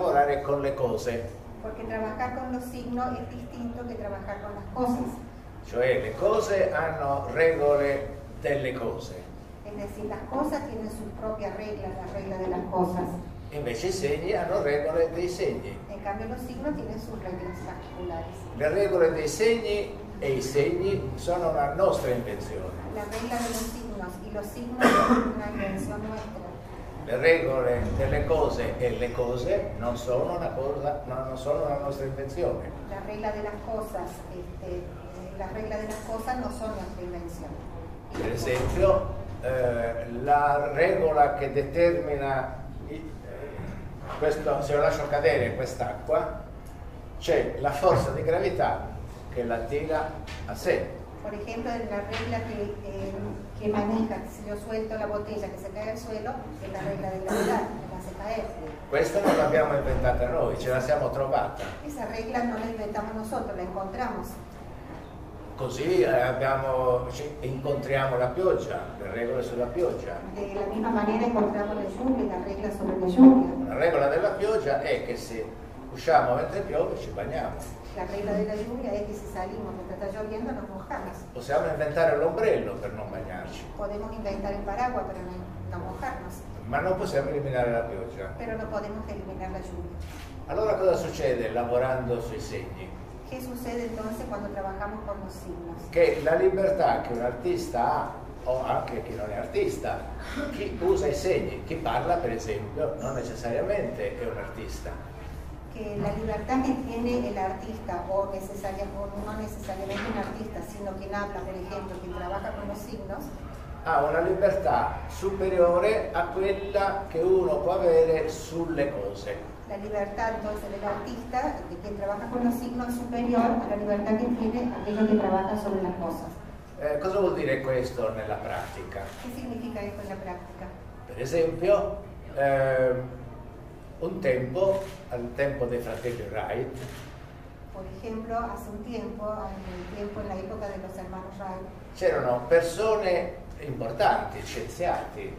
che lavorare con le cose, Porque trabajar con los signos es distinto que trabajar con las cosas. cioè le cose hanno regole delle cose, Es decir, las cosas tienen sus propias reglas, las reglas de las cosas. invece i segni hanno regole dei segni. En cambio, los signos tienen sus reglas particulares. Le regole dei segni e i segni sono una nostra invenzione. La regla de los signos y los signos son una invención nuestra. Le regole delle cose e le cose non sono una, cosa, no, non sono una nostra invenzione. La regla de las cosas, este, eh, las reglas de las cosas no son nuestra invención. Y Per esempio, eh, la regola che determina eh, questo, se lo lascio cadere quest'acqua, c'è la forza di gravità che la tira a sé. Por ejemplo, en la regla que, eh, que maneja, si yo suelto la botella que se cae al suelo, es la regla de gravedad, la caer. Questa non l'abbiamo inventata noi, ce la siamo trovata. Esa regla no la inventamos nosotros, la encontramos. Così eh, abbiamo- incontriamo la pioggia, le regole sulla pioggia. De la misma manera encontramos la lluvia, la regla sobre la lluvia. La regola della pioggia è che se usciamo mentre piove ci bagniamo. La regla de la lluvia es que si salimos mientras está lloviendo nos mojamos. Possiamo inventare l'ombrello per non bagnarci, Podemos inventar el paraguas para no, no mojarnos, ma non possiamo eliminare la pioggia. pero no podemos eliminar la lluvia. Allora cosa succede lavorando sui segni? ¿Qué sucede entonces cuando trabajamos con los signos? Che la libertà che un artista ha, o anche chi non è artista, chi usa i segni, chi parla per esempio, non necessariamente è un artista. Que la libertad que tiene el artista, o, necesaria, o no necesariamente un artista, sino quien habla, por ejemplo, quien trabaja con los signos, Ha una libertà superiore a quella che uno può avere sulle cose. la libertad entonces del artista, de quien trabaja con los signos, es superior a la libertad que tiene aquello que trabaja sobre las cosas. Eh, cosa vuol dire questo nella pratica? ¿Qué significa esto en la práctica? Per esempio, ehm, un tempo, al tempo dei fratelli Wright, Por ejemplo, hace un tiempo, en tiempo en la época de los hermanos Wright, c'erano persone importanti, scienziati,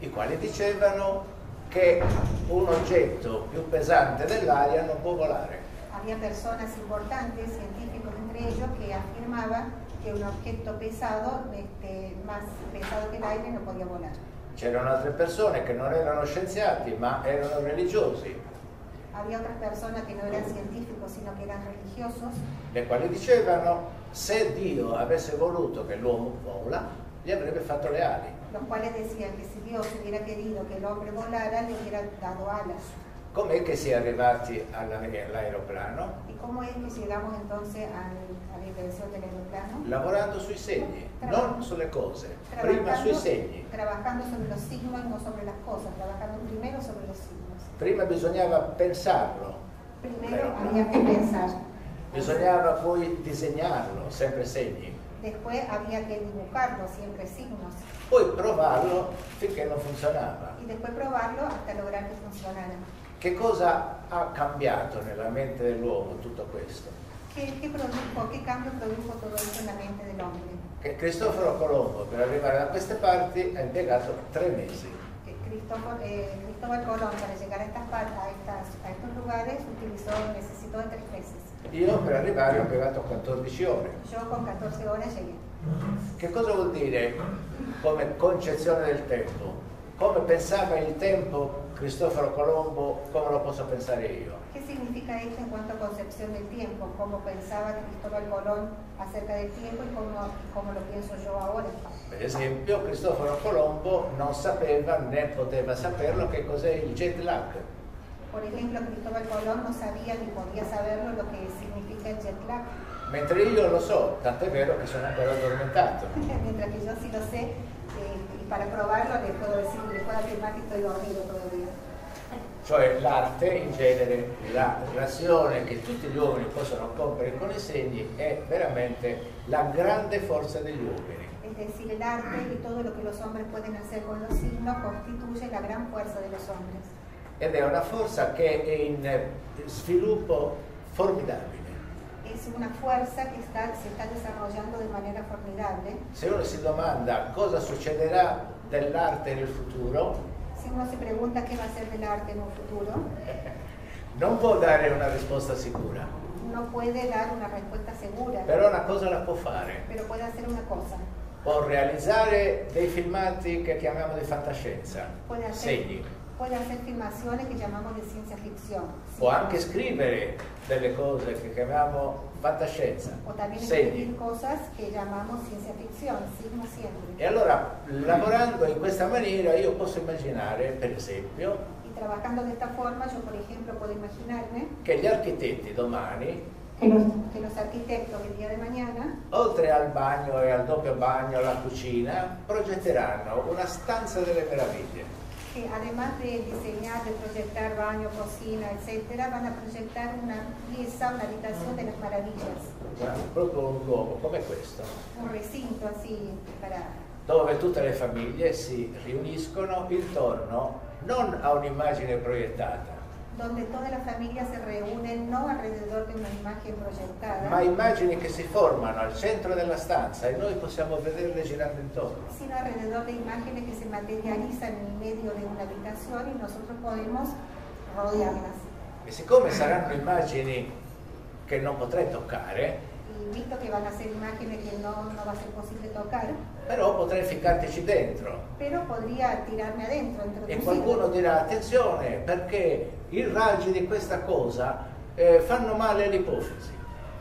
i quali dicevano che un oggetto più pesante dell'aria non può volare. había personas importantes, científicos entre ellos, que afirmaban que un objeto pesado, este, más pesado que el aire, no podía volar. C'erano altre persone che non erano scienziati ma erano religiosi, Había otras personas que no eran científicos, sino que eran religiosos, le quali dicevano se Dio avesse voluto che l'uomo vola, gli avrebbe fatto le ali. los cuales decían que si Dios hubiera querido que el hombre volara, le hubiera dado alas. Com'è che si è arrivati alla- all'aeroplano? ¿Y cómo es que llegamos entonces al- a la invención del aeroplano? Lavorando sui segni, non sulle cose, prima sui segni. trabajando sobre los signos no sobre las cosas, trabajando primero sobre los signos. Prima bisognava pensarlo, Primero había que pensar, bisognava poi disegnarlo, sempre segni, después había que dibujarlo, siempre signos, poi provarlo finché non funzionava. y después probarlo hasta lograr que funcionara. Che cosa ha cambiato nella mente dell'uomo tutto questo? ¿Qué, qué produjo, qué cambio produjo todo esto en la mente del hombre? Che Cristoforo Colombo per arrivare da queste parti ha impiegato tre mesi. Cristóbal, eh, Cristóbal Colón para llegar a, estas, par- a, estas- a estos lugares utilizó, necesitó tres meses. Io per arrivare ho impiegato 14 ore. Yo con 14 horas llegué. Che cosa vuol dire come concezione del tempo? Come pensava il tempo Cristoforo Colombo, come lo posso pensare io? ¿Qué significa esto en cuanto a concepción del tiempo? ¿Cómo pensaba Cristóbal Colón acerca del tiempo y cómo, cómo lo pienso yo ahora? Per esempio, Cristoforo Colombo non sapeva né poteva saperlo che cos'è il jet lag. Por ejemplo, Cristóbal Colón no sabía ni podía saberlo lo que significa el jet lag, Mentre io lo so, tant'è vero che sono ancora addormentato. mientras que yo sí lo sé eh, y para probarlo le puedo decir, le puedo afirmar que estoy dormido todavía. Cioè l'arte in genere, la relazione che tutti gli uomini possono compiere con i segni è veramente la grande forza degli uomini. Es decir, el arte y todo lo que los hombres pueden hacer con los signos constituye la gran fuerza de los hombres. Ed è una forza che è in sviluppo formidabile. es una fuerza que está, se está desarrollando de manera formidable. Se uno si domanda cosa succederà dell'arte nel futuro, Si uno se pregunta qué va a ser del arte en un futuro, non può dare una risposta sicura, no puede dar una respuesta segura, però una cosa la può fare. pero puede hacer una cosa. Può realizzare dei filmati che chiamiamo di fantascienza, Puede hacer, segni. Puede hacer filmaciones que llamamos de ciencia ficción. Può signos. anche scrivere delle cose che chiamiamo fantascienza, O también escribir cosas que llamamos ciencia ficción, signos siempre. E allora, lavorando in questa maniera, io posso immaginare, per esempio, trabajando de esta forma, yo por ejemplo puedo imaginarme che gli architetti domani, que los, que los arquitectos el día de mañana, oltre al bagno e al doppio bagno, alla cucina, progetteranno una stanza delle meraviglie. Que además de diseñar, de proyectar baño, cocina, etcétera, van a proyectar una pieza, una habitación de las maravillas, Proprio un luogo come questo, un recinto así para dove tutte le famiglie si riuniscono intorno non a un'immagine proiettata, donde todas las familias se reúnen no alrededor de una imagen proyectada, ma immagini che si formano al centro della stanza e noi possiamo vederle girando intorno. sino alrededor de imágenes que se materializan en medio de una habitación y nosotros podemos rodearlas. E siccome saranno immagini che non potrei toccare, Visto que van a ser imágenes que no, no va a ser posible tocar, però potrei ficcartici dentro. pero podría tirarme adentro, E qualcuno dirà attenzione perché i raggi di questa cosa eh, fanno male all'ipofisi.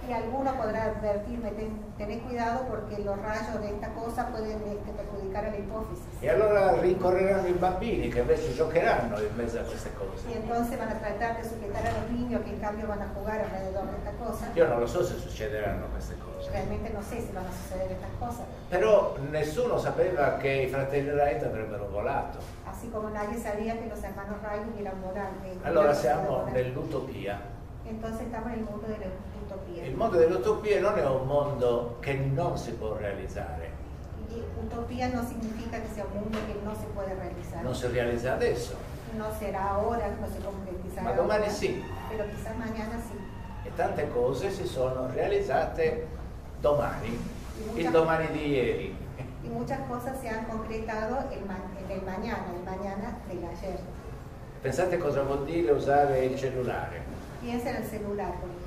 Y alguno podrá advertirme, ten, tened cuidado porque los rayos de esta cosa pueden este, perjudicar a la hipófisis. E allora rincorreranno i bambini che invece giocheranno in mezzo a queste Y cose. entonces van a tratar de sujetar a los niños que en cambio van a jugar alrededor de esta cosa. Io non lo so se succederanno queste cose. Realmente no sé si van a suceder estas cosas. Però nessuno sapeva che i fratelli Wright avrebbero volato. Así como nadie sabía que los hermanos Wright hubieran volado. que Allora siamo nell'utopia. Entonces estamos en el mundo de la utopía. Il mondo dell'utopia non è un mondo che non si può realizzare, Y utopía no significa que sea un mundo que no se puede realizar. non si realizza adesso. No será ahora, no se concretizará Ma domani ahora, sì. pero quizás mañana sí. E tante cose si sono realizzate domani, il domani di ieri. Y muchas cosas se han concretado el ma- en el mañana, el mañana del ayer. Pensate cosa vuol dire usare il cellulare. Piensa en el celular, por ejemplo.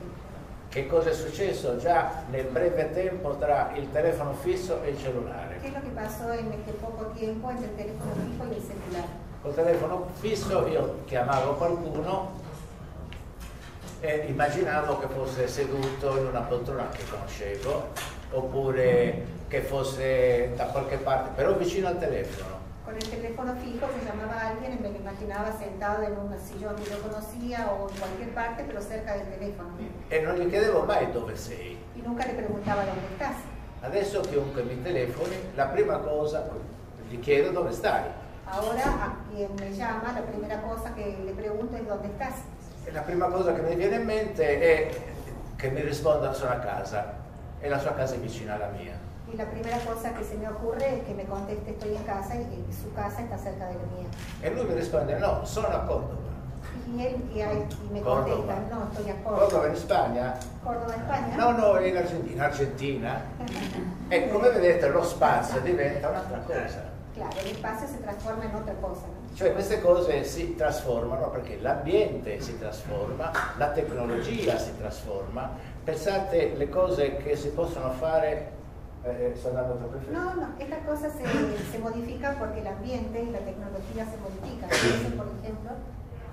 Che cosa è successo già nel breve tempo tra il telefono fisso e il cellulare? ¿Qué es lo que pasó en este poco tiempo entre el teléfono fijo y el celular? Col telefono fisso io chiamavo qualcuno e immaginavo che fosse seduto in una poltrona che conoscevo oppure che fosse da qualche parte, però vicino al telefono. Con el teléfono fijo se llamaba a alguien y me lo imaginaba sentado en un sillón que yo conocía o en cualquier parte, pero cerca del teléfono. E non gli chiedevo mai dove sei. Y nunca le preguntaba dónde estás. Adesso chiunque mi telefoni, la prima cosa gli chiedo dove stai. Ahora a quien me llama, la primera cosa que le pregunto es dónde estás. E la prima cosa che mi viene in mente è che mi risponda sono a casa e la sua casa è vicina alla mia. Y la primera cosa que se me ocurre es que me conteste estoy en casa y su casa está cerca de la mía. E lui mi risponde no, sono a Cordova. Y él y, y me Córdoba. contesta, no, estoy a Cordova Córdoba. in Spagna? Córdoba, España. No, no, in Argentina. Argentina. E come vedete lo spazio diventa un'altra cosa. Claro, el espacio se transforma en otra cosa. ¿no? Cioè queste cose si trasformano perché l'ambiente si trasforma, la tecnologia si trasforma. Pensate le cose che si possono fare... Eh, andando troppo in fretta. No, no, estas cosas se, se modifican porque el ambiente y la tecnología se modifican. Entonces, por ejemplo,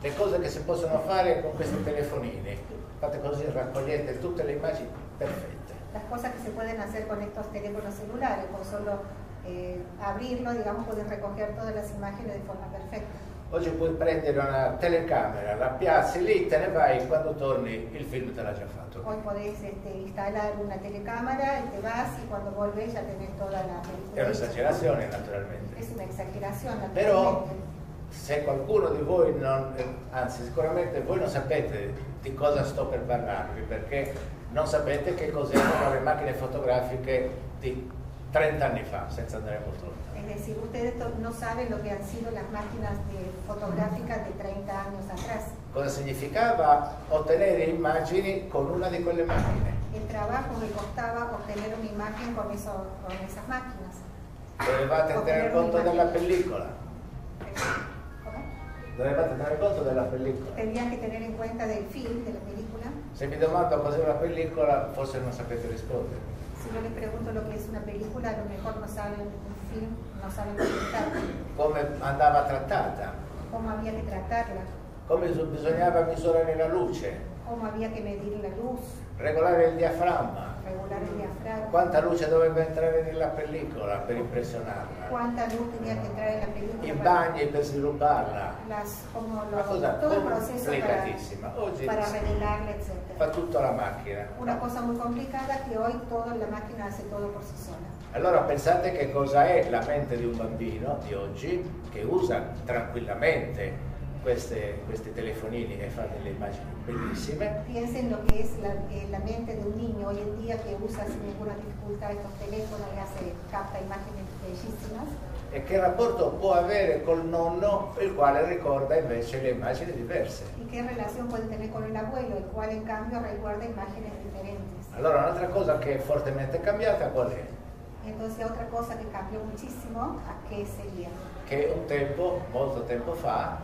le cose che si possono fare con questi telefonini. Fate così, raccogliete tutte le immagini perfette. las cosas que se pueden hacer con estos teléfonos celulares, con solo eh, abrirlo, digamos, pueden recoger todas las imágenes de forma perfecta. Oggi puoi prendere una telecamera, la piazzi lì, te ne vai, quando torni il film te l'ha già fatto. Hoy podés este, instalar una telecámara y te vas y cuando volvés ya tenés toda la È película. hecha. un'esagerazione naturalmente. Es una exageración, Però naturalmente. se qualcuno di voi non, anzi sicuramente voi non sapete di cosa sto per parlarvi perché non sapete che cos'erano le macchine fotografiche di 30 anni fa, senza andare molto lontano. Decir, ustedes no saben lo que han sido las máquinas de- fotográficas de 30 años atrás. Cosa significava ottenere immagini con una di quelle macchine? el trabajo que costaba obtener una imagen con, eso, con esas máquinas. Dovevate tener conto della pellicola. Dovevate tener conto della pellicola. Tendrían que tener en cuenta del film, de la película. Se mi domando cos'è una pellicola, forse non sapete rispondere. Si yo les pregunto lo que es una película, a lo mejor no saben un film, no saben contestar. Come andava trattata, Cómo había que tratarla, come bisognava misurare la luce, cómo había que medir la luz, regolare il diaframma, regular el diafragma. quanta luce doveva entrare nella pellicola per impressionarla, cuánta luz tenía que entrar en la película i para bagni per svilupparla. las, Una los- cosa el proceso para, complicatissima. Oggi para fa revelarla, etc. tutto la macchina. Una cosa complicada que hoy todo, la máquina hace todo por sí sola. Allora pensate che cosa è la mente di un bambino di oggi che usa tranquillamente queste- questi telefonini e fa delle immagini bellissime Piensen lo que es la, eh, la mente de un niño hoy en día que usa sin ninguna dificultad estos teléfonos y hace, capta imágenes bellísimas. e che rapporto può avere col nonno il quale ricorda invece le immagini diverse. ¿Y qué relación puede tener con el abuelo, el cual en cambio recuerda imágenes diferentes? Allora un'altra cosa che è fortemente cambiata qual è? Entonces otra cosa que cambió muchísimo, ¿a qué sería? Che un tempo, molto tempo fa,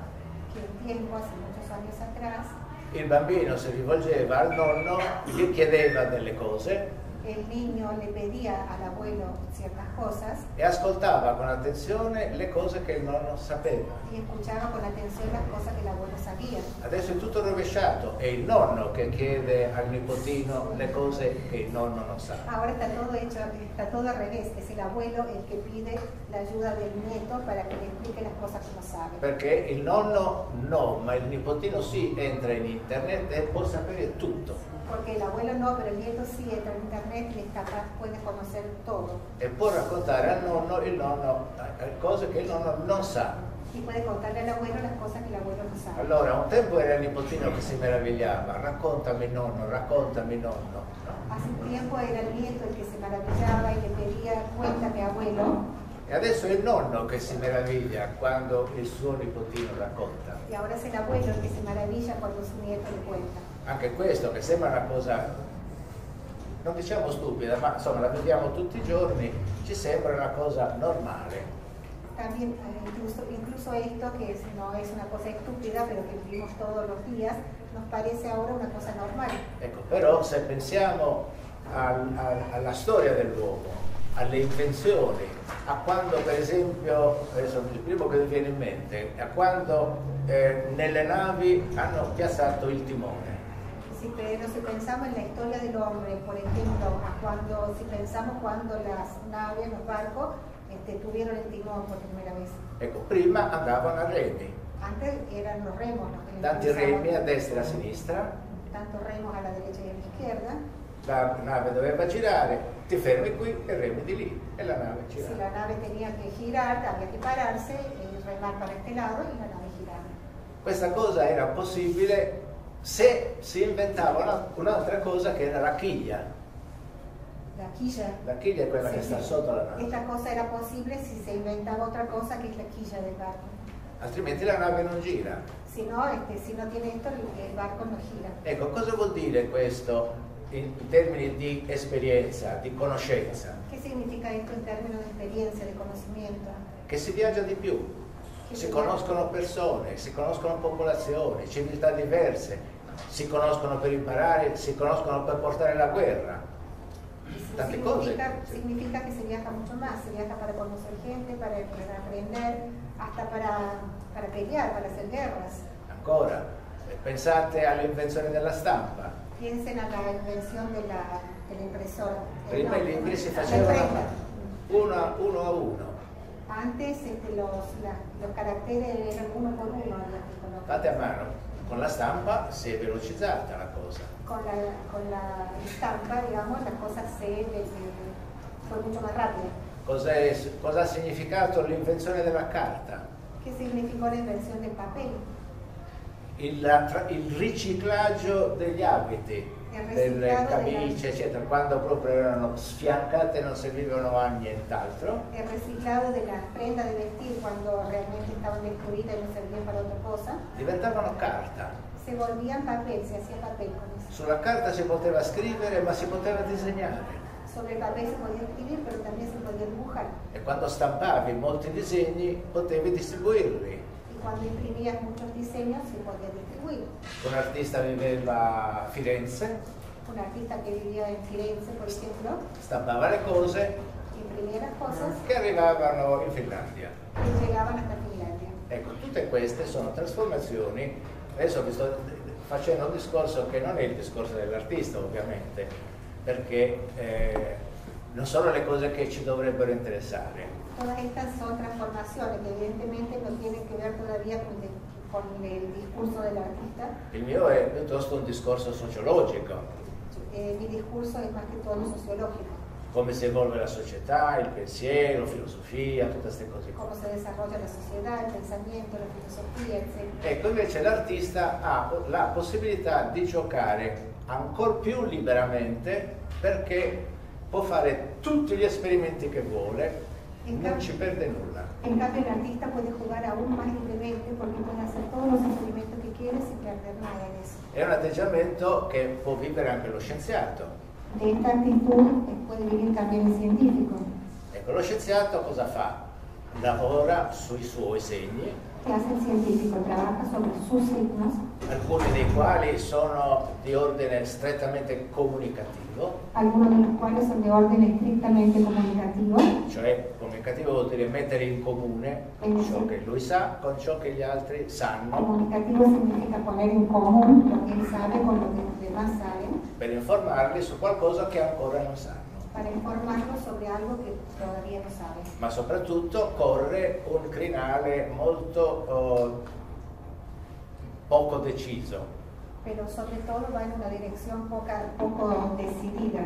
Que un tiempo, hace muchos años atrás, il bambino si rivolgeva al nonno, gli chiedeva delle cose el niño le pedía al abuelo ciertas cosas e ascoltava con attenzione le cose che il nonno sapeva. y escuchaba con atención las cosas que el abuelo sabía. Adesso è tutto rovesciato, è il nonno che chiede al nipotino le cose che il nonno non sa. Ahora está todo hecho, está todo al revés, es el abuelo el que pide la ayuda del nieto para que le explique las cosas que no sabe. Perché il nonno no, ma il nipotino sì, entra in internet e può sapere tutto. Porque el abuelo no, pero el nieto sí entra en internet y es capaz, puede conocer todo. E può raccontare al nonno, il nonno eh, cose che il nonno non sa. Y puede contarle al abuelo las cosas que el abuelo no sabe. Allora, un tempo era il nipotino che si meravigliava, raccontami nonno, raccontami nonno. no? Hace un tiempo era el nieto el que se maravillaba y le pedía, cuéntame abuelo, E adesso è il nonno che si meraviglia quando il suo nipotino racconta. y ahora es el abuelo el que se maravilla cuando su nieto le cuenta. Anche questo che sembra una cosa, non diciamo stupida, ma insomma la vediamo tutti i giorni, ci sembra una cosa normale. También, eh, incluso, incluso esto, que es- no es una cosa estúpida, pero que vivimos todos los días, nos parece ahora una cosa normal. Ecco, però se pensiamo al- al- alla storia dell'uomo, alle invenzioni, a quando per esempio, adesso il primo che mi viene in mente, a quando eh, nelle navi hanno piazzato il timone. Si, pero si pensamos en la historia del hombre, por ejemplo, cuando, si pensamos cuando las naves, los barcos, este, tuvieron el timón por primera vez. Ecco, prima andavano a remi, Antes eran los remos los tanti remi a destra e a sinistra, tantos remos a la derecha y a la izquierda. la nave doveva girare, ti fermi qui e remi di lì e la nave Si la girava. nave tenía que girar, había que pararse y remar para este lado y la nave giraba. Questa cosa era possibile se si inventava una- un'altra cosa che era la chiglia. La quilla. La chiglia è quella Sí, che sta sotto la nave. Esta cosa era posible si se inventaba otra cosa que es la quilla del barco. altrimenti la nave non gira. Si no, este, si no tiene esto, el barco no gira. Ecco, cosa vuol dire questo in termini di esperienza, di conoscenza? ¿Qué significa esto en términos de experiencia, de conocimiento? Che si viaggia di più, si conoscono persone, si conoscono popolazioni, civiltà diverse, si conoscono per imparare, si conoscono per portare la guerra. Tante cose. Significa, significa que se viaja mucho más, se viaja para conocer gente, para, para aprender, hasta para, para pelear, para hacer guerras. Ancora, pensate all'invenzione della stampa. Piensen a la invención de la, de la impresora. Eh, Prima no, i libri si la facevano uno uno. A uno. Antes este, los, la- los caracteres eran uno por uno. Fate a mano. Con la stampa si è velocizzata la cosa. Con la, con la estampa, digamos, se, de- de- fue mucho más rápido. Cos'è- cosa ha significato l'invenzione della carta? ¿Qué significó la invención del papel? Il, il riciclaggio degli abiti, delle riciclaggio camicie, eccetera, quando proprio erano sfiancate e non servivano a nient'altro. El reciclado de las prendas de vestir cuando realmente estaban destruidas y no servían para otra cosa, diventavano carta. Se volvían papel, se hacía papel. Sulla carta si poteva scrivere ma si poteva disegnare. Sobre el papel se podía escribir, pero también se podía dibujar. E quando stampavi molti disegni potevi distribuirli. Y cuando imprimías muchos diseños, se podía distribuir. Un artista viveva a Firenze, Un artista que vivía en Firenze, por ejemplo, stampava le cose cosas che arrivavano in Finlandia. Finlandia. Ecco, tutte queste sono trasformazioni. Adesso vi sto facendo un discorso che non è il discorso dell'artista, ovviamente, perché eh, non sono le cose che ci dovrebbero interessare. Todas estas son transformaciones que evidentemente no tienen que ver todavía con, con el discurso del artista. Il mio è piuttosto un discorso sociologico, Eh, mi discurso es más que todo sociológico, come si evolve la società, il pensiero, filosofia, tutte queste cose cómo se desarrolla la sociedad, el pensamiento, la filosofía, etc. Ecco, invece l'artista ha la possibilità di giocare ancora più liberamente perché può fare tutti gli esperimenti che vuole, non ci perde nulla. En cambio, el artista puede jugar aún más libremente porque puede hacer todos los experimentos que quiere sin perder nada en eso. È un atteggiamento che può vivere anche lo scienziato. De esta actitud eh, puede vivir también el científico. Ecco, lo scienziato cosa fa? Lavora sui suoi segni, ¿Qué hace el científico? Trabaja sobre sus signos, alcuni dei quali sono di ordine strettamente comunicativo, algunos de los cuales son de orden estrictamente comunicativo. cioè comunicativo vuol dire mettere in comune ciò che lui sa con ciò che gli altri sanno Comunicativo significa poner en común lo él sabe con lo que los demás saben per informarli su qualcosa che ancora non sanno. Para informarlos sobre algo que todavía no saben. Ma soprattutto corre un crinale molto oh, poco deciso, Pero sobre todo va en una dirección poca- poco decidida.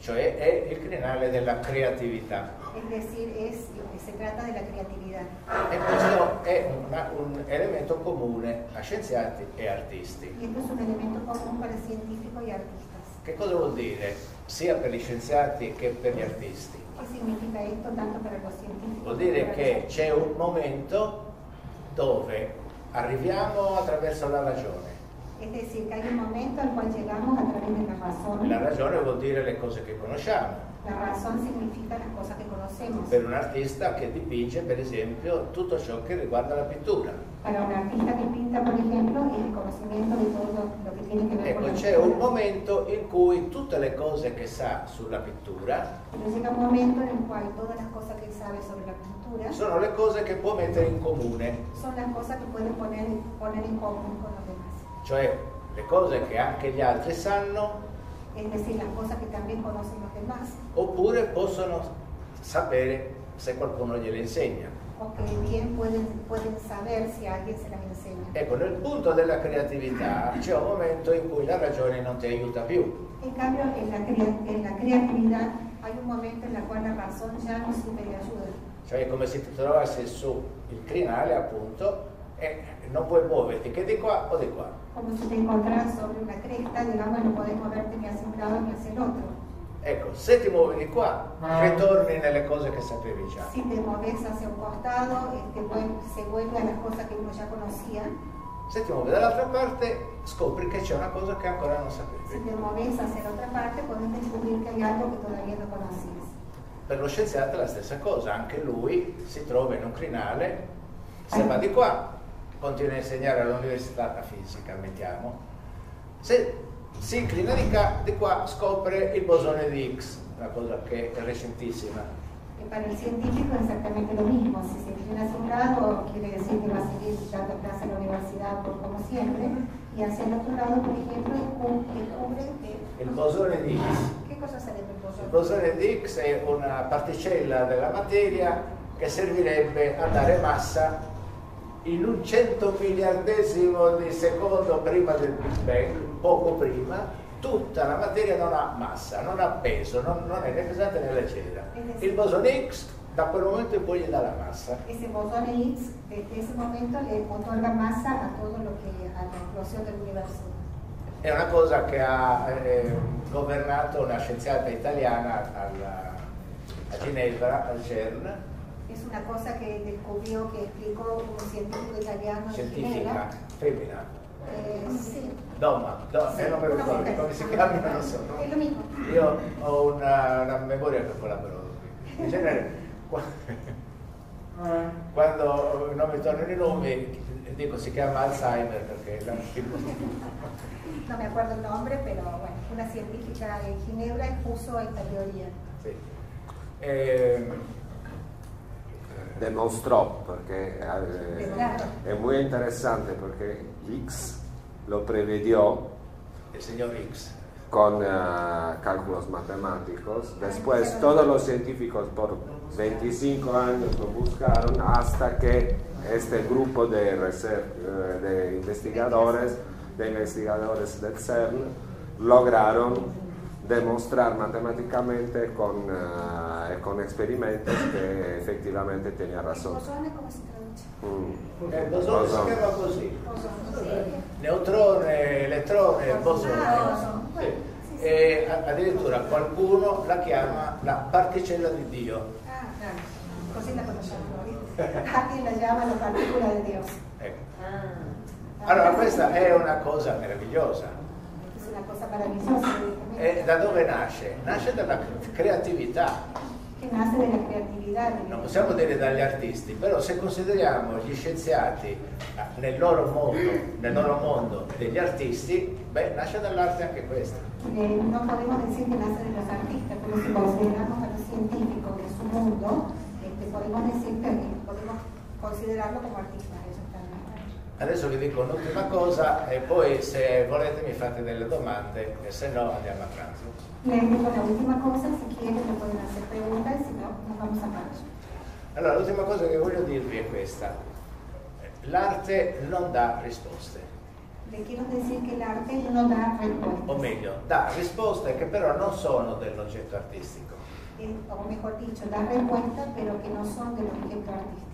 cioè è il crinale della creatività. Es decir, es, se trata de la creatividad. E questo è una- un elemento comune a scienziati e artisti. Y esto es un elemento común para científicos y artistas. Che cosa vuol dire? Sia per gli scienziati che per gli artisti. ¿Qué significa esto tanto para los científicos? Vuol dire che c'è un momento dove arriviamo attraverso la ragione. Es decir, que hay un momento al cual llegamos a través de la razón. La ragione vuol dire le cose che conosciamo. La razón significa las cosas que conocemos. Per un artista che dipinge, per esempio, tutto ciò che riguarda la pittura. Para un artista que pinta, por ejemplo, el conocimiento de todo lo, que tiene que ver con Ecco, la c'è un pintura. momento in cui tutte le cose che sa sulla pittura un sono le cose che può mettere in comune, son las cosas que puede poner, poner en común con los demás. cioè le cose che anche gli altri sanno Es decir, las cosas que también conocen los demás oppure possono sapere se qualcuno gliele insegna. o que bien pueden, pueden saber si alguien se las enseña. Ecco, nel punto della creatività c'è un momento in cui la ragione non ti aiuta più. En cambio, en la, en la creatividad hay un momento en el cual la razón ya no sirve de ayuda. Cioè è come se ti trovassi su il crinale, appunto, e non puoi muoverti che di qua o di qua. Como si te encontraras sobre una cresta, digamos, no podés moverte ni hacia un lado ni hacia el otro. Ecco, se ti muovi di qua, ritorni nelle cose che sapevi già. Si te moves hacia un costado, este, se vuelve a las cosas que uno ya conocía. Se ti muovi dall'altra parte, scopri che c'è una cosa che ancora non sapevi. te moves hacia la otra parte, puedes descubrir que hay algo que todavía no conocías. Per lo scienziato è la stessa cosa, anche lui si trova in un crinale, se va di qua, continua a insegnare all'università la fisica, mettiamo, se si inclina di, ca- di qua scopre il bosone di Higgs, una cosa che è recentissima. Y para el científico es exactamente lo mismo. Si se inclina hacia un lado, quiere decir que va a seguir dando clase en la universidad por como siempre. Y hacia el otro lado, por ejemplo, descu- descubre que... Il bosone di Higgs. ¿Qué cosa sarebbe il Il bosone? bosone di Higgs è una particella della materia che servirebbe a dare massa in un cento miliardesimo di secondo prima del Big Bang, poco prima, tutta la materia non ha massa, non ha peso, non, non è né pesante né leggera. Il bosone Higgs da quel momento in poi gli dà la massa. Ese bosone Higgs, desde ese momento, le otorga masa a todo lo que, a la explosión del universo. È una cosa che ha eh, governato una scienziata italiana alla- a Ginevra, al CERN, Es una cosa que descubrió, que explicó un científico italiano en scientifica, Ginebra, femmina, Eh, sì. Doma, do, Sì, eh, non mi una ricordo mujer. come si chiama, non lo so. È lo mismo. Io ho una, una memoria che collaboro. In genere, qua- quando non mi tornano i nomi, dico si chiama Alzheimer perché la No me acuerdo el nombre, pero bueno, una científica en Ginebra expuso esta teoría. sì. Ehm, demostró, porque eh, Demostró. es muy interesante porque X lo prevedió il signor X. con eh, cálculos matemáticos. Después todos los científicos por 25 años lo buscaron hasta que este grupo de, eh, de investigadores, de investigadores del CERN lograron demostrar matemáticamente con, eh, con experimentos que efectivamente tenía razón. Bosone, ¿cómo se traduce? Mm. Eh, Il bosone si Bosone. chiama così. Bosone. Neutrone, elettrone, bosone. Ah, Sì. sì, sì. E a- addirittura qualcuno la chiama la particella di Dio. Ah, claro. Così la conosciamo noi. Alguien la llama la partícula de Dios. Ecco. Ah. Allora questa è una cosa meravigliosa. Una cosa evidentemente. E da dove nasce? Nasce dalla creatività. que nace de la creatividad. de- Non possiamo dire dagli artisti, però se consideriamo gli scienziati eh, nel loro mondo, nel loro mondo degli artisti, beh, nasce dall'arte anche questa. Eh, no podemos decir que nace de los artistas, pero si consideramos a los científicos de su mundo, este, podemos considerarlo ellos también. Adesso vi dico un'ultima cosa e poi se volete mi fate delle domande e se no andiamo a pranzo. La última cosa, si quieren me pueden hacer preguntas, si no, nos vamos a parar. Allora, l'ultima cosa che voglio dirvi è questa. L'arte non dà risposte, Le quiero decir que el arte no da respuestas. o meglio, dà risposte che però non sono dell'oggetto artistico. Eh, o mejor dicho, da respuestas, pero que no son del objeto artístico.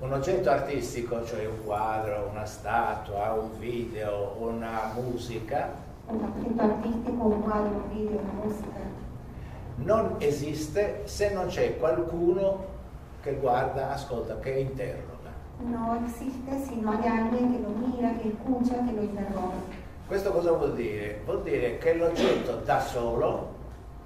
Un oggetto artistico, cioè un quadro, una statua, un video, una musica, Un objeto artístico, un cuadro, un video, una música, non esiste se non c'è qualcuno che guarda, ascolta, che interroga. no existe si no hay alguien que lo mira, que escucha, que lo interroga. Questo cosa vuol dire? Vuol dire che l'oggetto da solo,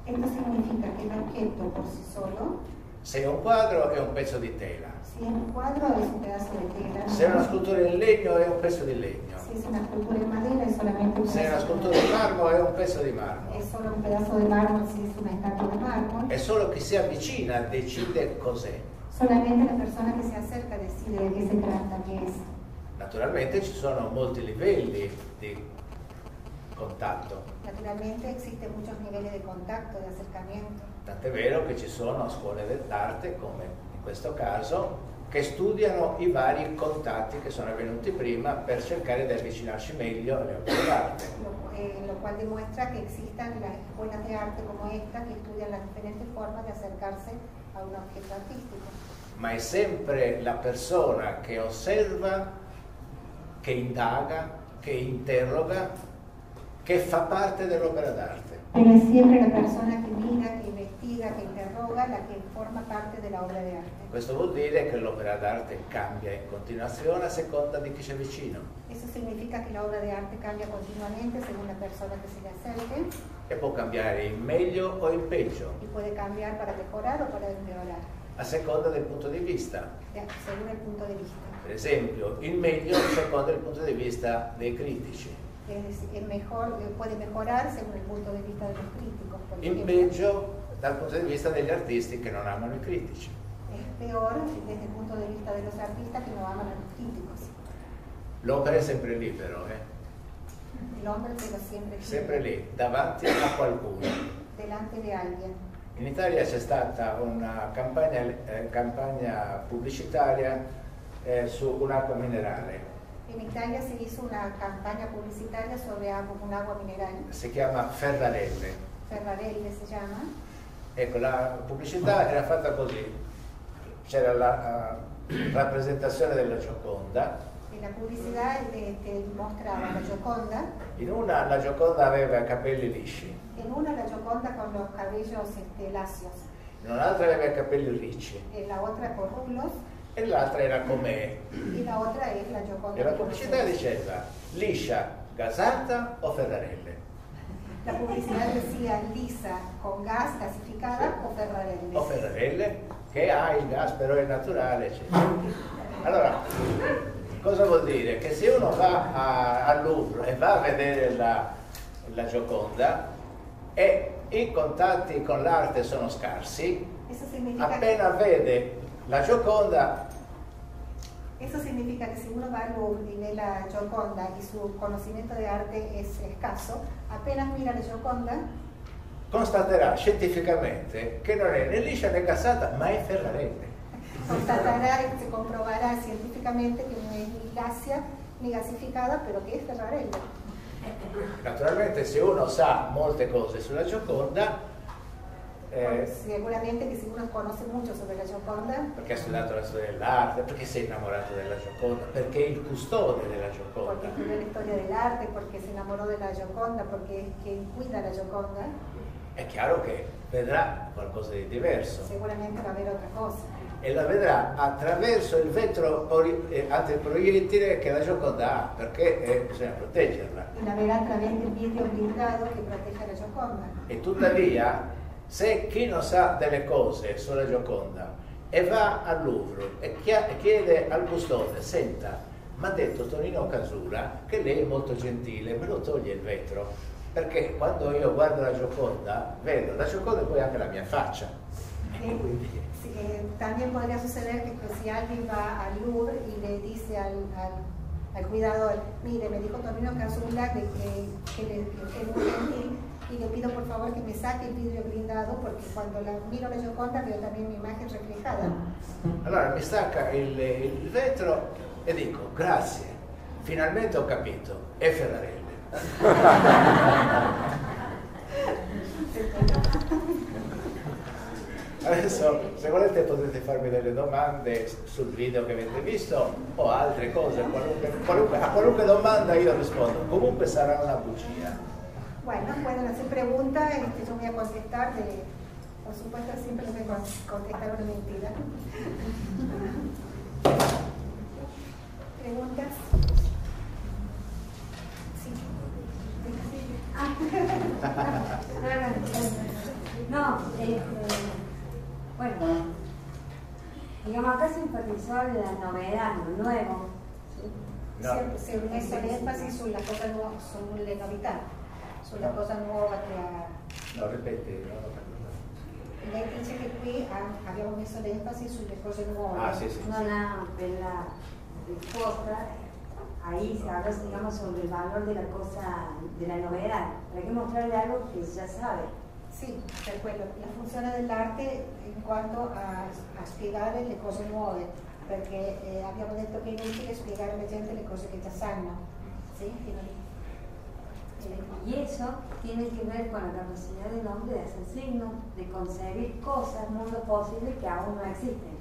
Esto significa el objeto por sí solo, se è un quadro è un pezzo di tela, si es un cuadro es un pedazo de tela, se è una scultura in legno è un pezzo di legno, si es una escultura en madera es solamente un se è una scultura in marmo è un pezzo di marmo. es solo un pedazo de mármol, si es una estatua de mármol. È solo chi si avvicina decide cos'è. Solamente la persona que se acerca decide de qué se trata, qué es. Naturalmente ci sono molti livelli di contatto, Naturalmente existen muchos niveles de contacto, de acercamiento. Tant'è vero che ci sono scuole d'arte, come in questo caso, che studiano i vari contatti che sono avvenuti prima per cercare di avvicinarsi meglio alle opere d'arte. Lo, eh, lo cual demuestra que existan las escuelas de arte como esta que estudian las diferentes formas de acercarse a un objeto artístico. Ma è sempre la persona che osserva, che indaga, che interroga, che fa parte dell'opera d'arte. Es siempre la persona que mira, que investiga, que interroga, la que forma parte de la obra de arte. Questo vuol dire che l'opera d'arte cambia in continuazione a seconda di chi c'è vicino Eso significa obra de arte cambia continuamente según la persona que se le acerque e può cambiare in meglio o in peggio, y puede cambiar para mejorar o para empeorar, a seconda del punto di vista. ya, según el punto de vista. Per esempio, il meglio secondo il punto di vista dei critici, Es el mejor, puede mejorar según el punto de vista de los críticos. Por il ejemplo. peggio dal punto di vista degli artisti che non amano i critici. Es peor desde punto de vista de los artistas que no aman a los críticos. L'opera è sempre lì però, eh? El hombre pero siempre sempre lì, davanti a qualcuno. delante de alguien. In Italia c'è stata una campagna, eh, campagna pubblicitaria eh, su un'acqua minerale, En Italia se hizo una campaña publicitaria sobre agua, un agua mineral, si chiama Ferrarelle. Ferrarelle se llama. Ecco, la pubblicità era fatta così, c'era la eh, rappresentazione della Gioconda, En la publicidad eh, te mostraba la Gioconda, in una la Gioconda aveva capelli lisci, en una la Gioconda con los cabellos este, lacios, in un'altra aveva capelli ricci. En la otra con rulos e l'altra era com'è. Y la otra es la Gioconda. E la pubblicità diceva liscia, gasata o Ferrarelle. La publicidad decía lisa, con gas, gasificada o Ferrarelle. O Ferrarelle che ha il gas però è naturale, eccetera. Allora, cosa vuol dire? Che se uno va a, al Louvre e va a vedere la, la Gioconda e i contatti con l'arte sono scarsi, appena vede la Gioconda eso significa que si uno va al Louvre y ve la Gioconda y su conocimiento de arte es escaso, apenas mira la Gioconda, constaterà scientificamente che non è né liscia né gasata, ma è Ferrarelle. constatará y se comprobará científicamente que no es ni gasia ni gasificada, pero que es Ferrarelle. Naturalmente se uno sa molte cose sulla Gioconda, eh, Seguramente que si uno conoce mucho sobre la Gioconda, perché ha studiato la storia dell'arte, perché si è innamorato della Gioconda, perché è il custode della Gioconda. estudió la historia del arte, porque se enamoró de la Gioconda, es quien cuida la Gioconda, È chiaro che vedrà qualcosa di diverso seguramente va a ver otra cosa. e la vedrà attraverso il vetro eh, antiproiettile che la Gioconda ha, perché eh, bisogna proteggerla. Y la verá a través del vidrio blindado que protege a la Gioconda. E tuttavia, se chi non sa delle cose sulla Gioconda e va al Louvre e chiede al custode, senta, mi ha detto Tonino Casula che lei è molto gentile, me lo toglie il vetro, perché quando io guardo la Gioconda, vedo la Gioconda e poi anche la mia faccia. E quindi Sí, eh, también podría suceder que pues, si alguien va al Louvre y le dice al, al- al cuidador, mire, me dijo Tonino Casula de que, que, que muy gentil y le pido por favor que me saque el vidrio blindado porque cuando la miro la Gioconda veo también mi imagen reflejada. Allora mi stacca il, il vetro e dico grazie, finalmente ho capito, è Ferrarelle. Adesso se volete potete farmi delle domande sul video che avete visto o altre cose, qualunque- qualunque- a qualunque domanda io rispondo, comunque sarà una bugia. Bueno, pueden hacer preguntas, este, yo voy a contestar, de, por supuesto siempre les voy a con- contestar una mentira. ¿Preguntas? Sí. No, este, bueno, digamos, acá se enfatizó la novedad, lo nuevo. ¿sí? No. Siempre se mette l'enfasi sulla cosa nuova, sulle novità, sulla cosa nuova che ha... No, ripeti, non ho capito. Lei dice che qui ha- abbiamo messo l'enfasi sulle cose nuove. Ah, sì, sì. No, no, pero la respuesta, ahí se habla, digamos, sobre el valor de la cosa, de la novedad. Hay que mostrarle algo que ya sabe. Sì, per quello. La funzione dell'arte in quanto a, a spiegare le cose nuove, perché eh, abbiamo detto che è inutile spiegare alla gente le cose che già sanno. Sì, fino lì. E lei- Y eso tiene que ver con la capacidad del hombre de hacer signos, de concebir cosas, mundos posibles que aún no existen.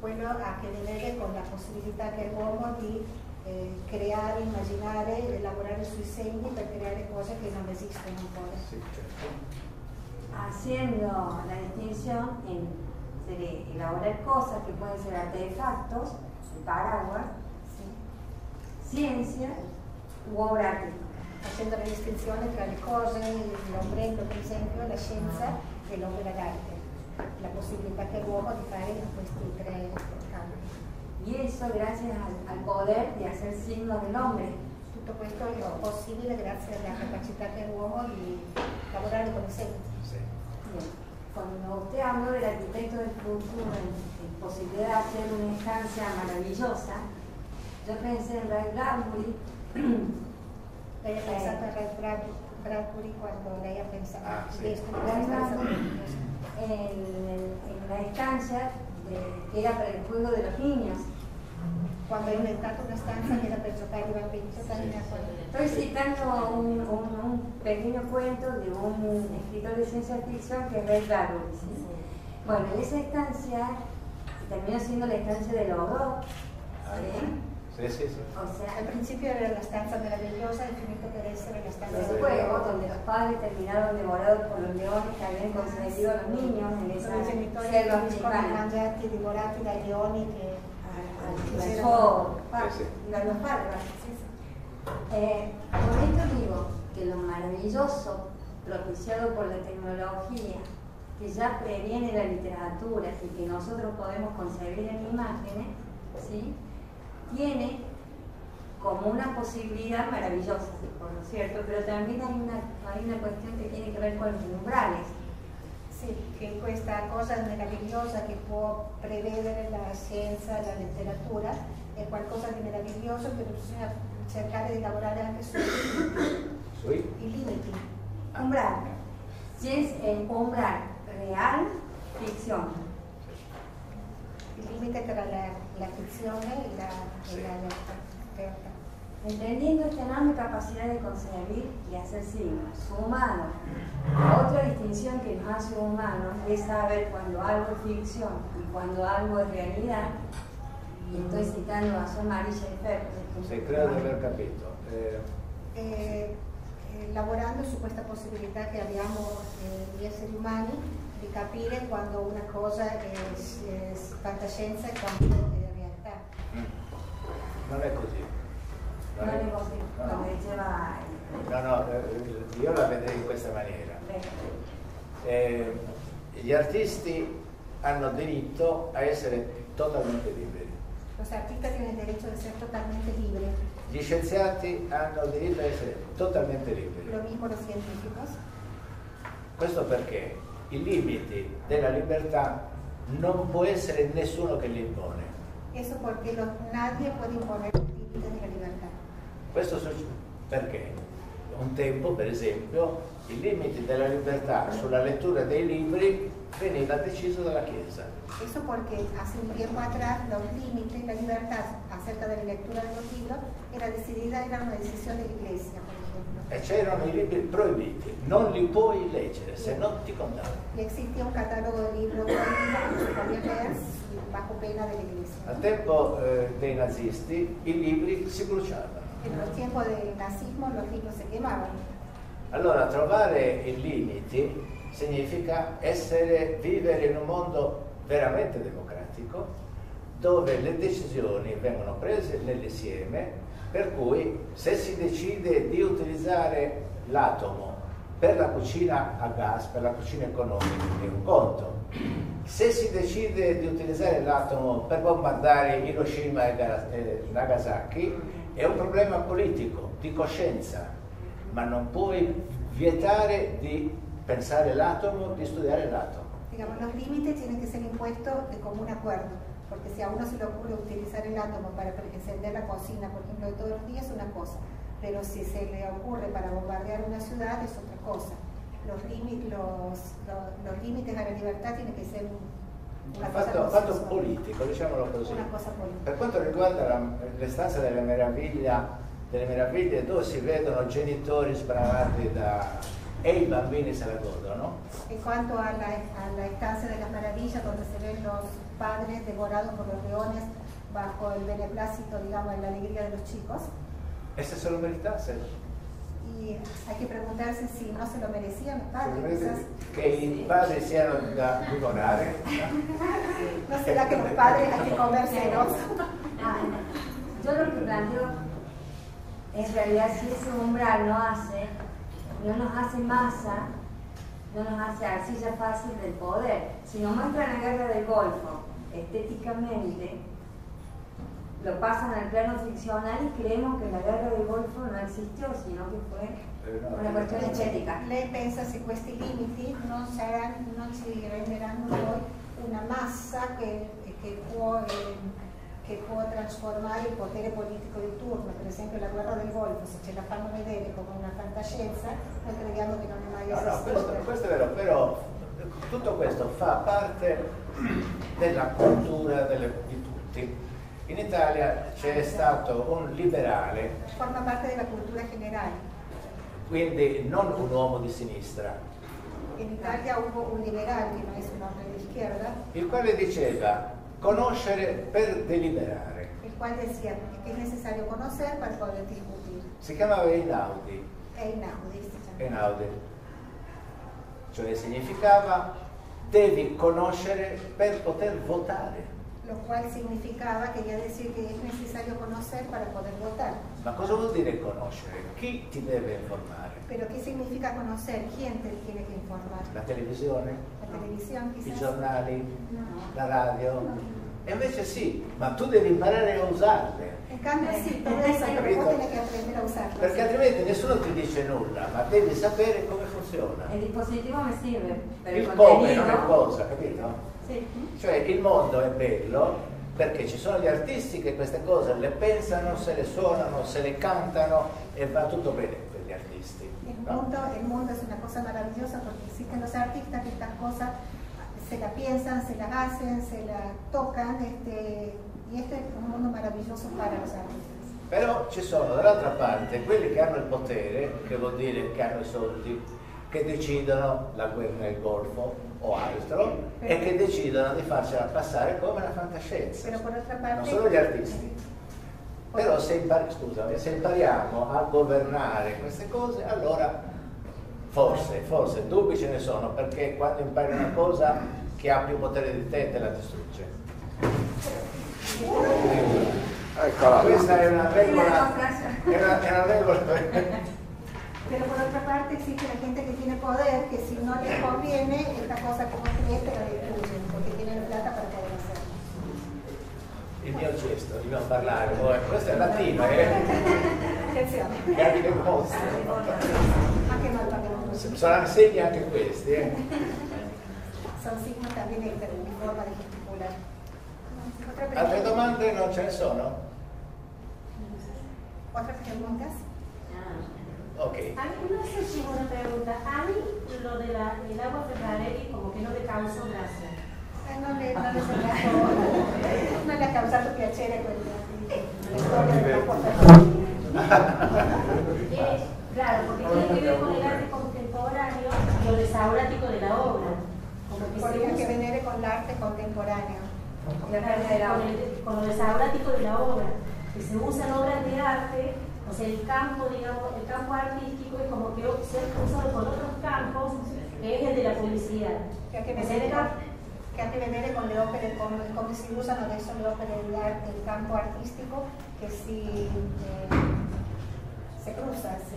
Quello ha a che vedere con la possibilità che l'uomo di eh, creare, immaginare, elaborare sui segni per creare cose che non esistono ancora. Haciendo la distinción en entre elaborar cosas que pueden ser artefactos, el paraguas, Sì. ciencia u obra artística. Facendo la distinzione tra le cose, l'ombretto per esempio, la scienza e l'opera d'arte. La possibilità che ha l'uomo di fare questi tre campi. Y eso gracias al, al poder de hacer signos del hombre. Tutto questo è possibile grazie alla capacità che ha l'uomo di lavorare con i segni. Bien. Cuando usted habló del arquitecto del futuro, en, en posibilidad de hacer una estancia maravillosa, yo pensé en Ray Bradbury, Lei ha pensato a Ray Brad- Bradbury quando lei ha pensato Ah, sì. di questa Ray stanza Bradbury meravigliosa. en, en la estancia de- que era para el juego de los niños. Quando ha inventato una stanza che era per giocare i bambini, giocare a quello. Estoy citando un, un- un pequeño cuento de un escritor de ciencia ficción que es Ray Bradbury. ¿sí? Bueno, en esa estancia terminó siendo la estancia del horror. ¿sí? O Al sea, principio era la stanza meravigliosa, è finito per essere la ese del juego donde los padres terminaron devorados por los leones que habían concebido a los niños en esa selva africana. mangiati, divorati dai leoni al Eh sì. da los padres. Eh, por esto digo que lo maravilloso propiciado por la tecnología, que ya previene la literatura y que nosotros podemos concebir en imágenes, ¿sí? Tiene como una posibilidad maravillosa, por lo cierto, pero también hay una, hay una cuestión que tiene que ver con los umbrales. Sì, che questa cosa meravigliosa che può prevedere la scienza, la letteratura, è qualcosa di meraviglioso che bisogna cercare di lavorare anche sui Sui? limiti. Umbral. Si es el umbral real, ficción. Il limite tra la, la fizione e la, e la realtà. Entendiendo esta enorme capacidad de concebir y hacer signos, sumado a otra distinción que nos hace humanos, es saber cuando algo es ficción y cuando algo es realidad, y estoy citando a Sol María Schaeffer, Sì, credo di aver capito. Eh, Eh, eh, lavorando su questa possibilità che abbiamo eh, di esseri umani di capire quando una cosa è, è fantascienza e quando è. Non è così. no è- le così, no, eh, io la vedrei in questa maniera. eh, Eh, gli artisti hanno diritto a essere totalmente liberi. Los artistas tienen derecho de ser totalmente libres, Gli scienziati hanno diritto a essere totalmente liberi. lo mismo los científicos. Questo perché i limiti della libertà non può essere nessuno che li impone. Eso porque lo- nadie puede imponer los límites libertad. Questo perché un tempo, per esempio, i limiti della libertà sulla lettura dei libri veniva deciso dalla Chiesa. Eso porque hace un tiempo atrás los límites, la libertad acerca de la lectura de los libros era decidida, era una decisión de la iglesia, por ejemplo. E c'erano i libri proibiti, non li puoi leggere, se no ti condanno. Y existía un catálogo de libros prohibidos que se podía leer bajo pena de la iglesia. Al tempo eh, dei nazisti i libri si bruciavano. En los tiempos del nazismo los libros se quemaban. Allora trovare i limiti significa essere, vivere in un mondo veramente democratico dove le decisioni vengono prese nell'insieme per cui se si decide di utilizzare l'atomo per la cucina a gas, per la cucina economica, è un conto. Se si decide di utilizzare l'atomo per bombardare Hiroshima e Ga- Nagasaki, è un problema politico, di coscienza, ma non puoi vietare di pensare l'atomo, di studiare l'atomo. Digamos, los límites tienen que ser impuestos de común acuerdo, porque si a uno se le ocurre utilizar el átomo para encender la cocina, por ejemplo, de todos los días, es una cosa, pero si se le ocurre para bombardear una ciudad, es otra cosa. Los, límites, los, los, los límites a la libertad tienen que ser una Un cosa fatto, fatto politico, diciamolo così. una cosa política. Per quanto riguarda la- le stanze delle meraviglie, delle meraviglie dove si vedono genitori sbravati da... e i bambini se la godono, En cuanto a la, a la estancia de las maravillas, donde se ven los padres devorados por los leones bajo el beneplácito, digamos, la alegría de los chicos, e se lo meritassero? Y hay que preguntarse si no se lo merecían los padres, quizás. i padri siano da divorare? ¿No será que los padres hay que comérselos? Ah, yo lo que planteo, en realidad, si ese umbral no hace, no nos hace masa, no nos hace arcilla fácil del poder. Si nos muestran la guerra del Golfo estéticamente, lo pasan al plano ficcional y creemos que la guerra del Golfo no existió, sino que fue no, una cuestión estética. Lei pensa se questi limiti non, saranno, non ci renderanno noi una massa che, che può, eh, che può trasformare il potere politico di turno, per esempio la guerra del Golfo, se ce la fanno vedere come una fantascienza, noi crediamo che non è mai No, no, esistita. questo, questo è vero, però tutto questo fa parte della cultura delle- di tutti. In Italia c'è stato un liberale, Forma parte della cultura generale. quindi non un uomo di sinistra, En Italia hubo un liberal, que no es un hombre de izquierda, il quale diceva conoscere per deliberare. el cual decía que es necesario conocer para poder discutir. Si chiamava Einaudi, E inaudi, si llama. Einaudi, cioè significava devi conoscere per poter votare. Lo cual significaba, quería decir que es necesario conocer para poder votar. Ma cosa vuol dire conoscere? Chi ti deve informare? Pero ¿qué significa conocer? ¿Quién te tiene que informar? La televisione? ¿La televisión I quizás? giornali? No. La radio? E invece sì, ma tu devi imparare a usarle. En cambio Capito? vos tenés que aprender a usarlo. Perché altrimenti nessuno ti dice nulla, ma devi sapere come funziona. El dispositivo me sirve, pero el Il come, non il cosa, capito? Cioè il mondo è bello perché ci sono gli artisti che queste cose le pensano, se le suonano, se le cantano e va tutto bene per gli artisti. El no? mundo, el mundo es una cosa maravillosa porque existen los artistas que estas cosas se la piensan, se las hacen, se la tocan, este, y este es un mundo maravilloso para los artistas. Però ci sono dall'altra parte quelli che hanno il potere, che vuol dire che hanno i soldi, che decidono la guerra nel Golfo o altro e che decidono di farcela passare come una fantascienza. Non solo gli artisti. Però se, impar- scusami, se impariamo a governare queste cose, allora forse, forse dubbi ce ne sono, perché quando impari una cosa chi ha più potere di te te la distrugge. Eccola Questa è una regola, è una, è una regola. pero por otra parte existe la gente que tiene poder, que si no les conviene, esta cosa que vos crees te la destruyen, porque tienen plata para poder hacerlo. Il mio gesto di non parlare, poi, questo è latino, eh? Attenzione, Grande mostro. más que mal pagamos. Sono segni anche questi, eh? Son signos también de mi forma de gesticular. Altre domande non ce ne sono? ¿Otras preguntas? Ok. A mí, no sé si una pregunta. A mí lo del el agua Ferrarelli como que no le causó gracia. Non le, non le sembrato, non le ha causato piacere claro, porque tiene que ver con el arte contemporáneo y lo desaurático de la obra. Porque hay que venir con el arte contemporáneo. Con, el- con lo desaurático de la obra, que se usan obras de arte, o sea, el campo, digamos, el campo artístico es como que se ha usado con otros campos, que es el de la publicidad. Che ha a che O sea, el vedere, campo- che ha a che vedere con le opere, con come si usano adesso le opere del campo artistico che si, eh, se cruza, si,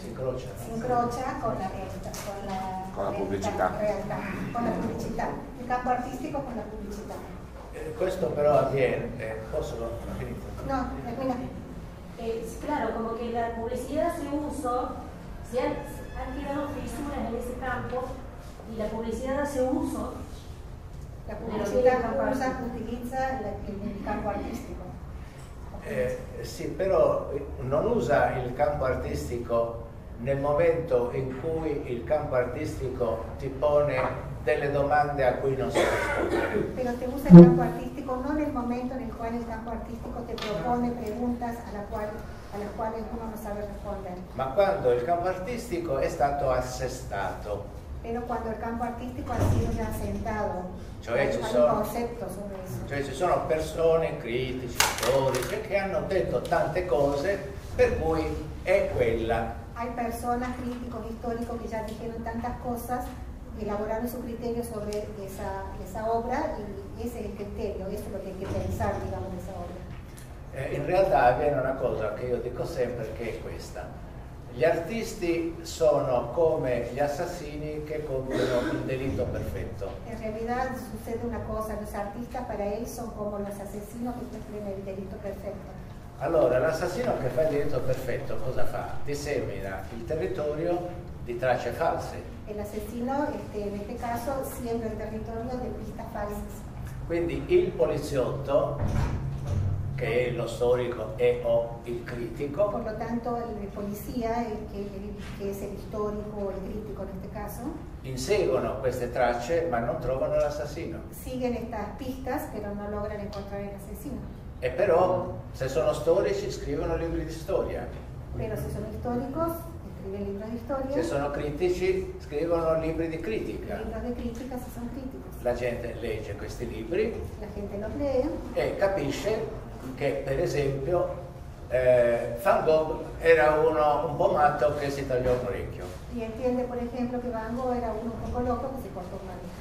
Si incrocia. si incrocia con la realtà, con la, Con la pubblicità. realtà, con la pubblicità, il campo artistico con la pubblicità. Eh, questo però avviene, eh, posso? No, termina. Eh, claro, como que la publicidad se usó, se han, han quedado fisuras en ese campo y la publicidad hace uso La campo usa, la- il campo artistico. Eh, sì, però non usa il campo artistico nel momento in cui il campo artistico ti pone delle domande a cui non sai rispondere. El artístico no en el momento en el cual el campo artístico te propone preguntas a, la cual, a las cuales uno no sabe responder. Ma quando il campo artistico è stato assestato, Pero cuando el campo artístico ha sido ya asentado, Cioè, hay, ci hay sono- concepto sobre eso. cioè ci sono persone, critici, storici, che hanno detto tante cose per cui è quella. Hay personas, críticos, históricos que ya dijeron tantas cosas, elaboraron su criterio sobre esa, esa obra y ese es el criterio, eso es lo que hay que pensar, digamos, de esa obra. Eh, in realtà avviene una cosa che io dico sempre che è questa. Gli artisti sono come gli assassini che compiono il delitto perfetto. En realidad sucede una cosa, los artistas para él son como los asesinos que cumplen el delito perfecto. Allora, l'assassino che fa il delitto perfetto cosa fa? Dissemina il territorio di tracce false. El asesino, este, en este caso, siembra el territorio de pistas falsas. Quindi il poliziotto, che è lo storico e o il Por critico, lo tanto, el policía, el que, el que es el histórico o el crítico en este caso, inseguono queste tracce ma non trovano l'assassino. siguen estas pistas, pero no logran encontrar el asesino. E però, se sono storici, scrivono libri di storia. Pero si son históricos, escriben libros de historia, Se sono critici, scrivono libri di critica. libros de crítica si son críticos. La gente legge questi libri e capisce che, per esempio, eh, Van Gogh era uno un po' matto che si tagliò un orecchio. Entiende, por ejemplo, que Van Gogh era uno un poco loco.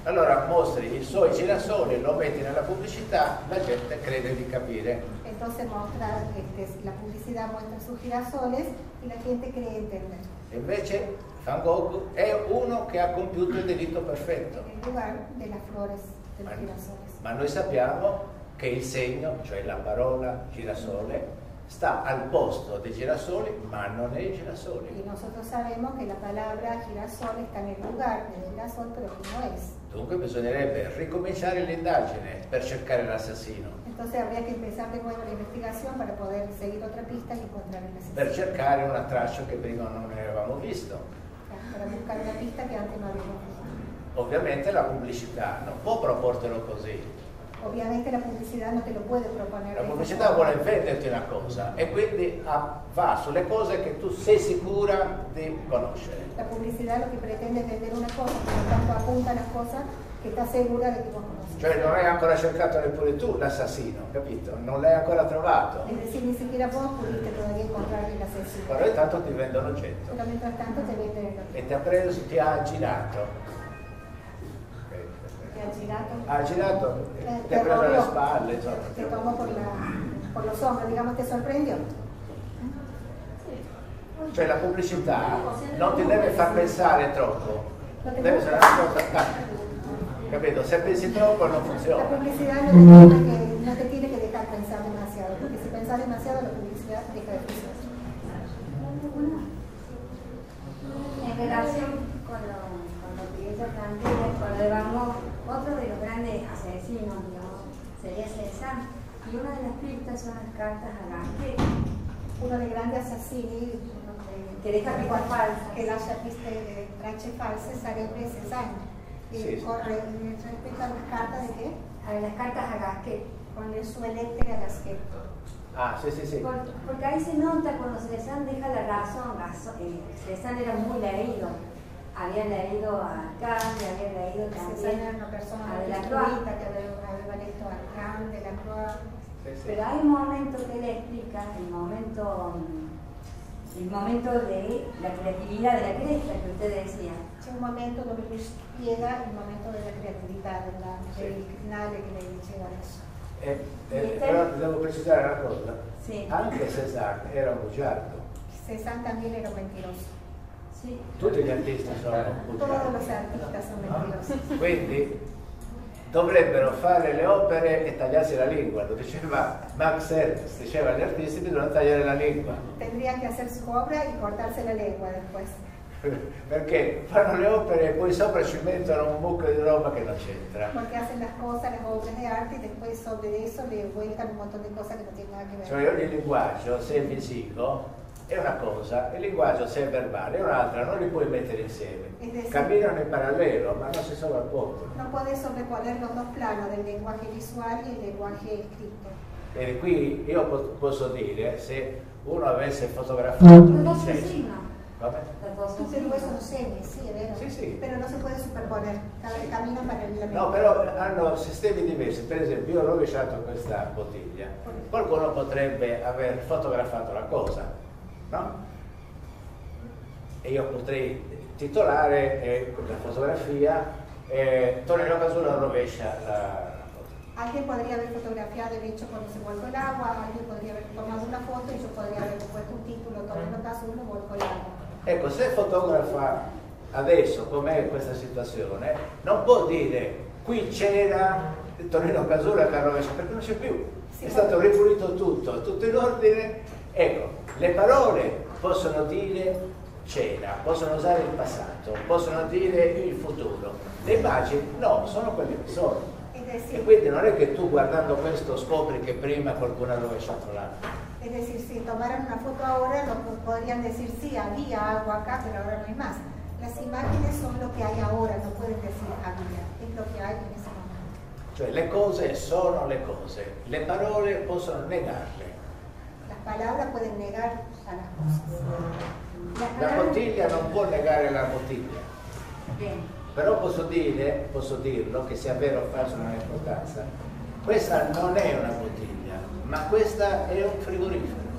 Allora mostri i suoi girasoli, lo metti nella pubblicità, la gente crede di capire. Entonces mostrar, este, la publicidad muestra sus girasoles y la gente cree entender. E invece Van Gogh è uno che ha compiuto il delitto perfetto. Ma, ma noi sappiamo che il segno, cioè la parola girasole, sta al posto dei girasoli, ma non è i Y girasoli. nosotros sabemos que la palabra girasol está en el lugar del girasol, pero que no es. Dunque bisognerebbe ricominciare l'indagine per cercare l'assassino, Entonces habría que empezar de nuevo la investigación para poder seguir otra pista y encontrar el per asesino. cercare una traccia che prima non avevamo visto. Para buscar una pista que antes no habíamos visto. Ovviamente la pubblicità non può proportelo così. Obviamente la publicidad no te lo puede proponer. La pubblicità vuole venderti una cosa e quindi va sulle cose che tu sei sicura di conoscere. La publicidad lo que pretende es vender una cosa, por lo tanto apunta a las cosas que está segura de que vos conoces. Cioè non hai ancora cercato neppure tu l'assassino, capito? Non l'hai ancora trovato. Es decir, ni siquiera vos pudiste todavía encontrar el asesino. Però intanto ti vende un oggetto Pero mientras tanto te venden el e ti ha preso, ti ha girato. Te ha girato. Ha girato, Eh, ti ha preso rodeó. le spalle, insomma. Te tomó por, la, por los hombros, digamos, te sorprendió. Cioè la pubblicità non ti deve far pensare troppo, deve essere una cosa... Capito? Se pensi troppo non La funziona. publicidad no te, tiene que, no te tiene que dejar pensar demasiado, porque si pensás demasiado la publicidad deja de funcionar. En relación con lo, con lo que ella plantea, cuando vamos, otro de los grandes asesinos, digamos, sería César, y una de las pistas son las cartas a Gasquet. Uno assassini uno dei- Che deja pista falsa. che lascia piste tracce false sarebbe Cézanne. E Sì, sì. corre eh, rispetto alla carta di che? A las cartas a Gasquet. Con le sue lettere alla schiena. Ah, sì, sì, sì. Por- porque ahí se nota cuando Cézanne deja la razón, Gaso- eh, Cézanne era muy leído. Había leído a Kant, había leído Cézanne también era una persona a molto Delacroix. istruita che aveva, aveva letto a Kant, Delacroix. Sì, sì. Pero hay un momento que él explica, el momento, mm, el momento de la creatividad de la cresta que usted decía. C'è un momento dove lui spiega il momento della creatività, della, Sì. del finale che lei diceva adesso. Eh, eh, però devo precisare una cosa. Sì. Anche Cézanne era un bugiardo. Cézanne también era un mentiroso. Sí. Tutti gli artisti sono Todos los bugiardi. artistas son no? mentirosos. Quindi dovrebbero fare le opere e tagliarsi la lingua. Lo diceva Max Ernst, diceva agli artisti bisogna tagliare la lingua. Tendría que hacer su obra y cortarse la lengua después. Perché fanno le opere e poi sopra ci mettono un mucchio di roba che non c'entra. Porque hacen las cosas, las obras de arte y después sobre eso le vuelcan un montón de cosas que no tienen nada que ver. Cioè ogni linguaggio, se è visivo, è una cosa, il linguaggio se è verbale è un'altra, non li puoi mettere insieme. Decir- Camminano in parallelo, ma non si sovrappongono. No puedes sobreponer los dos planos del lenguaje visual y el lenguaje escrito. E qui io po- posso dire, se uno avesse fotografato un son disegno, signos. vabbè, Los dos son Pero eso no signos. señas, sí, verdad. Sí, sí. Pero no se puede superponer, camina paralelamente. No, però hanno sistemi diversi. Per esempio, io ho rovesciato questa bottiglia. Qualcuno potrebbe aver fotografato la cosa, no? E io potrei titolare eh, la fotografia eh, Tonino Casulo rovescia la. Alguien podría haber fotografiado el hecho cuando se volcó el agua, alguien podría haber tomado una foto y yo podría haber puesto un título, tomando caso uno volcó el agua. Ecco, se fotografa adesso com'è questa situazione, non può dire qui c'era che ha rovesciato, perché non c'è più. Sì, È stato ripulito tutto, tutto in ordine. Ecco, le parole possono dire c'era, possono usare il passato, possono dire il futuro. Le immagini no, sono quelle che sono. E quindi non è che tu guardando questo scopri che prima qualcuno ha rovesciato l'altro. Es decir, si tomaran una foto ahora, lo podrían decir, sí, había agua acá, pero ahora no hay más. Las imágenes son lo que hay ahora, no pueden decir había, es lo que hay en ese momento. Cioè le cose sono le cose, le parole possono negarle. Las palabras pueden negar a las cosas. La palabras- bottiglia non può negare la bottiglia, Bien. però posso dire, posso dirlo, che sia vero o falso non ha importanza, questa non è una bottiglia, ma questa è un frigorifero.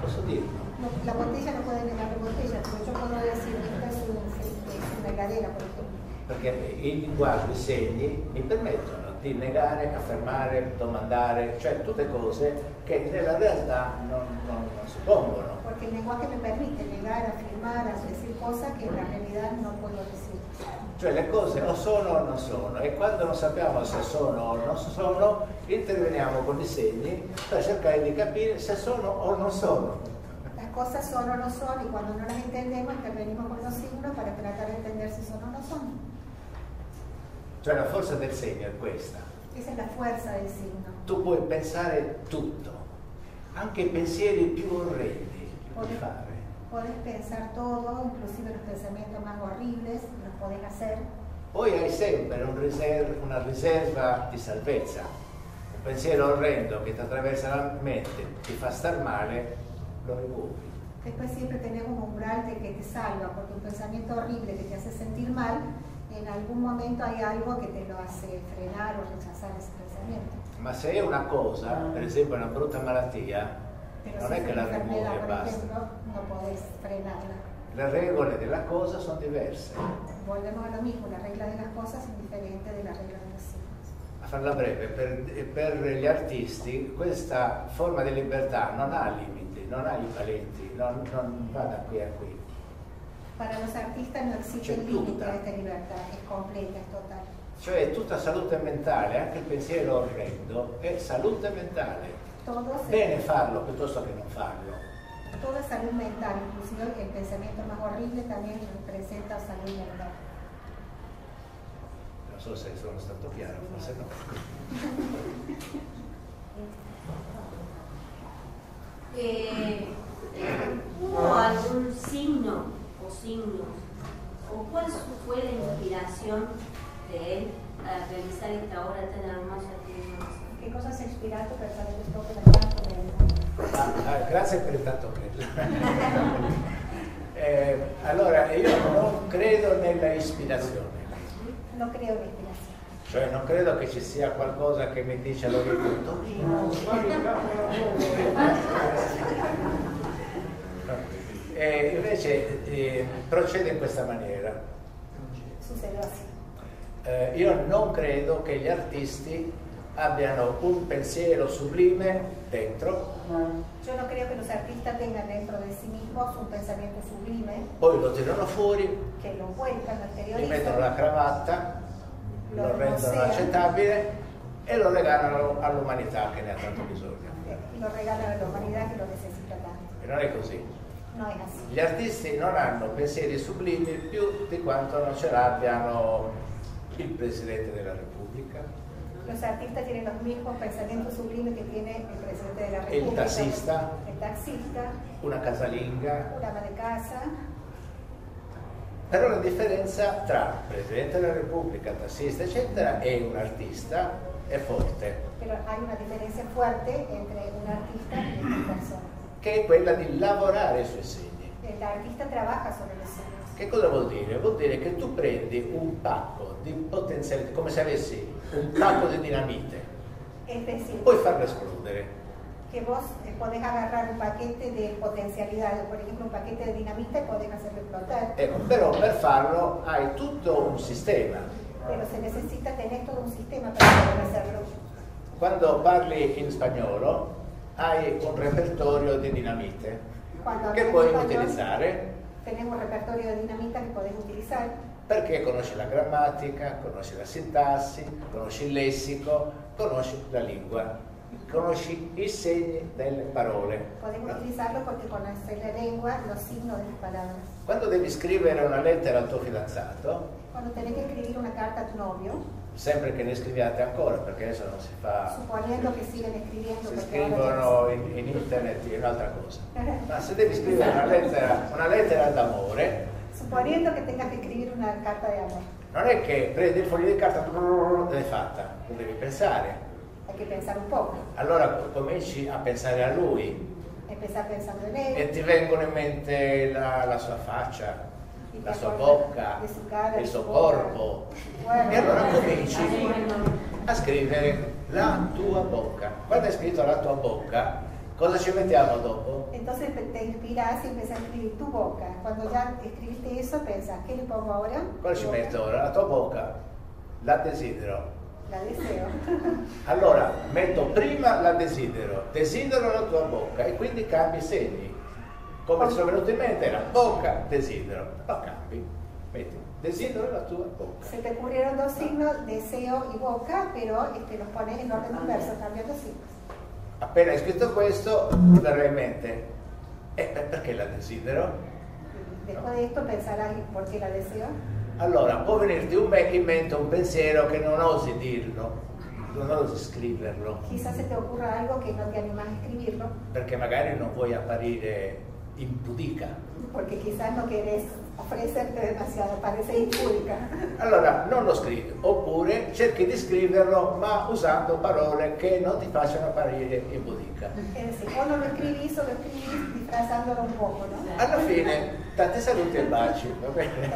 Posso dirlo? No, la botella no puede negar la botella, pero yo puedo decir que esta es, un, es una por ejemplo. Perché il linguaggio, i segni mi permettono di negare, affermare, domandare, cioè tutte cose che nella realtà non, non, non si pongono. Porque el lenguaje me permite negar, afirmar, decir cosas que en la realidad no puedo decir. Cioè le cose o sono o non sono e quando non sappiamo se sono o non sono interveniamo con i segni per cercare di capire se sono o non sono. Las cosas son o no son y cuando no las entendemos intervenimos con los signos para tratar de entender si son o no son. Cioè la forza del segno è questa. Esa es la fuerza del signo. Tu puoi pensare tutto, anche i pensieri più orrendi puoi fare. Podés pensar todo, inclusive los pensamientos más horribles, los podés hacer. Poi hai sempre un riser- una riserva di salvezza. Un pensiero orrendo che ti attraversa la mente, ti fa star male, lo rimuovi. Después siempre tenés un umbral de que te salva, porque un pensamiento horrible que te hace sentir mal, en algún momento hay algo que te lo hace frenar o rechazar ese pensamiento. Ma se è una cosa, per esempio una brutta malattia, Pero non si è che la rimuovi e basta. ejemplo, no podés frenarla. Le regole della cosa sono diverse. Volvemos a lo mismo, la regla de las cosas es diferente de la regla de los signos. A farla breve, per, per gli artisti questa forma di libertà non ha limiti, non ha i paletti, non, non va da qui a qui. Para los artistas no existe C'è límite tutta. a esta libertad, es completa, es total. Cioè tutta salute mentale, anche il pensiero orrendo, è salute mentale. Todo, Bene farlo piuttosto che non farlo. Todo es salud mental, inclusive el pensamiento más horrible también representa salud mental. Non so se sono stato chiaro, forse no. Eh, ¿Hubo algún signo o signos? ¿O cuál fue la inspiración de él a realizar esta obra tan hermosa? Che cosa si è ispirato per fare quest'opera tanto bella? Ah, ah, grazie per il tanto bello. Eh, allora, io non credo nella ispirazione, No creo en la inspiración. cioè non credo che ci sia qualcosa che mi dice guarda, E invece eh, procede in questa maniera. Eh, io non credo che gli artisti abbiano un pensiero sublime dentro, Yo no creo que los artistas tengan dentro de sí mismos un pensamiento sublime, poi lo tirano fuori, que lo vuelcan, lo gli mettono la cravatta, lo rendono accettabile e lo regalano all'umanità che ne ha tanto bisogno. lo regalan a la humanidad que lo necesita tanto. E non è così. No es así. Gli artisti non hanno pensieri sublimi più di quanto non ce l'abbiano il Presidente della Repubblica, Los artistas tienen los mismos pensamientos sublimes que tiene el presidente de la El República. taxista. El taxista, una casalinga, un ama de casa. però la differenza tra Presidente della Repubblica, tassista, eccetera, e un artista è forte, Pero hay una diferencia fuerte entre un artista y una persona. che è quella di lavorare sui segni. El artista trabaja sobre los signos. Che cosa vuol dire? Vuol dire che tu prendi un pacco di potenzialità, come se avessi un pacco di dinamite, Es decir, puoi farlo esplodere. que vos eh, podés agarrar un paquete de potencialidades, por ejemplo, un paquete de dinamita y podés hacerlo explotar. Ecco, però per farlo hai tutto un sistema. Pero se necesita tener todo un sistema para poder hacerlo. Quando parli in spagnolo hai un repertorio di dinamite Cuando che puoi español, utilizzare tenemos un repertorio de dinamita que podés utilizar perché conosci la grammatica, conosci la sintassi, conosci il lessico, conosci la lingua, conosci i segni delle parole. Podemos no? utilizarlo porque conoces la lengua, los signos de las palabras. Quando devi scrivere una lettera al tuo fidanzato, tenés que escribir una carta a tu novio, sempre che ne scriviate ancora, perché adesso non si fa, suponiendo que siguen escribiendo, si scrivono in, in internet è un'altra cosa. Ma se devi scrivere una lettera, una lettera d'amore, suponiendo que tengas que escribir una carta de amor, non è che prendi il foglio di carta ed è fatta, devi pensare. hay que pensar un poco, Allora cominci a pensare a lui, empezar pensando en e él, ti vengono in mente la, la sua faccia, y la sua bocca, cara, il suo corpo. Bueno, E allora cominci a scrivere la tua bocca. Quando hai scritto la tua bocca, Cosa ci mettiamo dopo? Entonces te inspiras y empiezas a escribir tu boca. Cuando ya escribiste eso, pensás, ¿qué le pongo ahora? Cosa ci metto ora? La tua bocca. La desidero. La deseo. Allora, metto prima la desidero, desidero la tua bocca e quindi cambi i segni. Come sono venuto in mente era bocca, desidero. Lo cambi. Metti, desidero la tua bocca. Se te ocurrieron dos signos, deseo y boca, pero este, los pones en orden inverso, cambiando signos. Appena hai scritto questo, verrà in mente, eh, per- perché la desidero? Después de esto pensarás ¿y por qué la deseo. Allora, può venirti un me- in mente un pensiero che non osi dirlo, non osi scriverlo, Quizás se te ocurra algo que no te animas a escribirlo, perché magari non vuoi apparire impudica. porque quizás no querés ofrecerte demasiado, parece impúdica. Allora, non lo scrivi, oppure cerchi di scriverlo ma usando parole che non ti facciano apparire impudica. Es decir, o no lo o lo escribís disfrazándolo un poco, ¿no? Alla fine, tanti saluti e baci, va bene?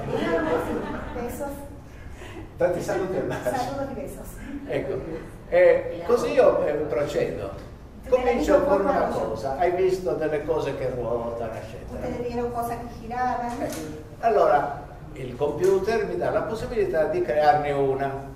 Besos, Tanti saluti e baci. saludos y besos. Ecco, e così io eh, procedo. Comincio con una cosa, hai visto delle cose che ruotano, eccetera. Ustedes vieron cosas que giraban. Allora, il computer mi dà la possibilità di crearne una.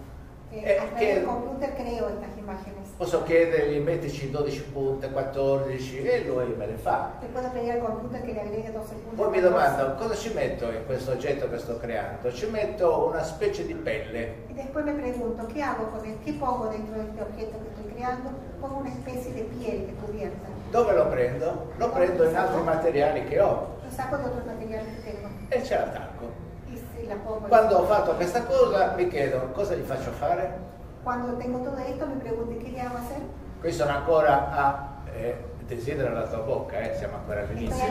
Eh, che- del computer creo estas imágenes. Posso chiedergli mettici 12 punti, 14 e lui me le fa. Le puedo pedir al computer que le agregue 12 puntos. Poi mi domando cosa ci metto in questo oggetto che sto creando? Ci metto una specie di pelle. Y después me pregunto, ¿qué hago con él? ¿Qué pongo dentro de este objeto que estoy creando? Pongo una especie de piel de cubierta. Dove lo prendo? Lo prendo in altri materiali che ho Lo saco de otros materiales que tengo e ce l'attacco. Quando ho fatto questa cosa mi chiedo cosa gli faccio fare? Cuando tengo todo esto me pregunto, ¿qué le hago hacer? Qui sono ancora a eh, desidera la tua bocca, eh, siamo ancora all'inizio.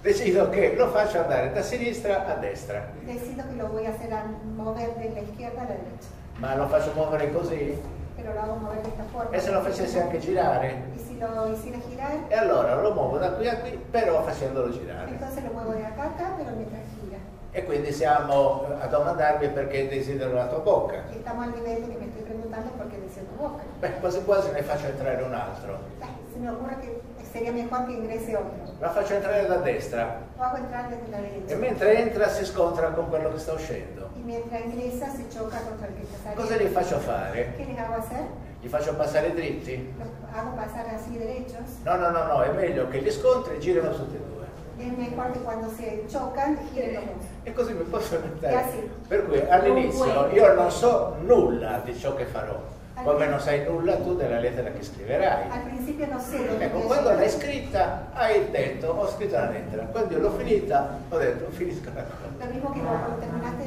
Decido che lo faccio andare da sinistra a destra, Decido que lo voy a hacer mover de la izquierda a la derecha. ma lo faccio muovere così? Pero lo hago mover de esta forma. E se lo facessi anche girare? Y si lo hiciera girar, E allora lo muovo da qui a qui, però facendolo girare. entonces lo muevo de acá a acá, pero mientras gira. E quindi siamo a domandarmi perché desidero la tua bocca. Y estamos al de que me estoy preguntando por qué deseo tu boca. Beh, quasi quasi ne faccio entrare un altro. Ay, Se me ocurre que sería mejor que ingrese otro. La faccio entrare da destra Lo hago entrar desde la e mentre entra si scontra con quello che sta uscendo. Mientras ingresa se choca contra el que está saliendo. Cosa gli faccio fare? ¿Qué les hago hacer? Gli faccio passare dritti? Hago pasar así derechos. No, no, no, no, è meglio che gli scontri girino tutti e due. Es mejor que cuando se chocan los dos. E così mi posso mettere. así. Per cui all'inizio io non so nulla di ciò che farò. Come non sai nulla tu della lettera che scriverai. Al principio no sé lo que Ecco, quando l'hai scritta hai detto ho scritto la lettera. Quando io l'ho finita ho detto finisco la cosa. Lo mismo que vos cuando terminaste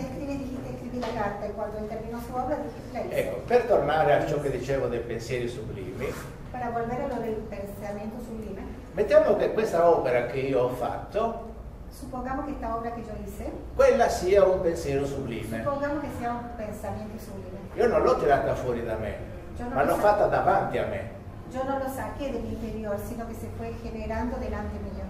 la carta y cuando él terminó su obra la hice. Ecco, per tornare a ciò che dicevo dei pensieri sublimi, Para volver a lo del pensamiento sublime, mettiamo che questa opera che io ho fatto, supongamos que esta obra que yo hice, quella sia un pensiero sublime. supongamos que sea un pensamiento sublime. Io non l'ho tirata fuori da me, ma l'ho fatta davanti a me. Yo no lo saqué de mi interior, sino que se fue generando delante mío.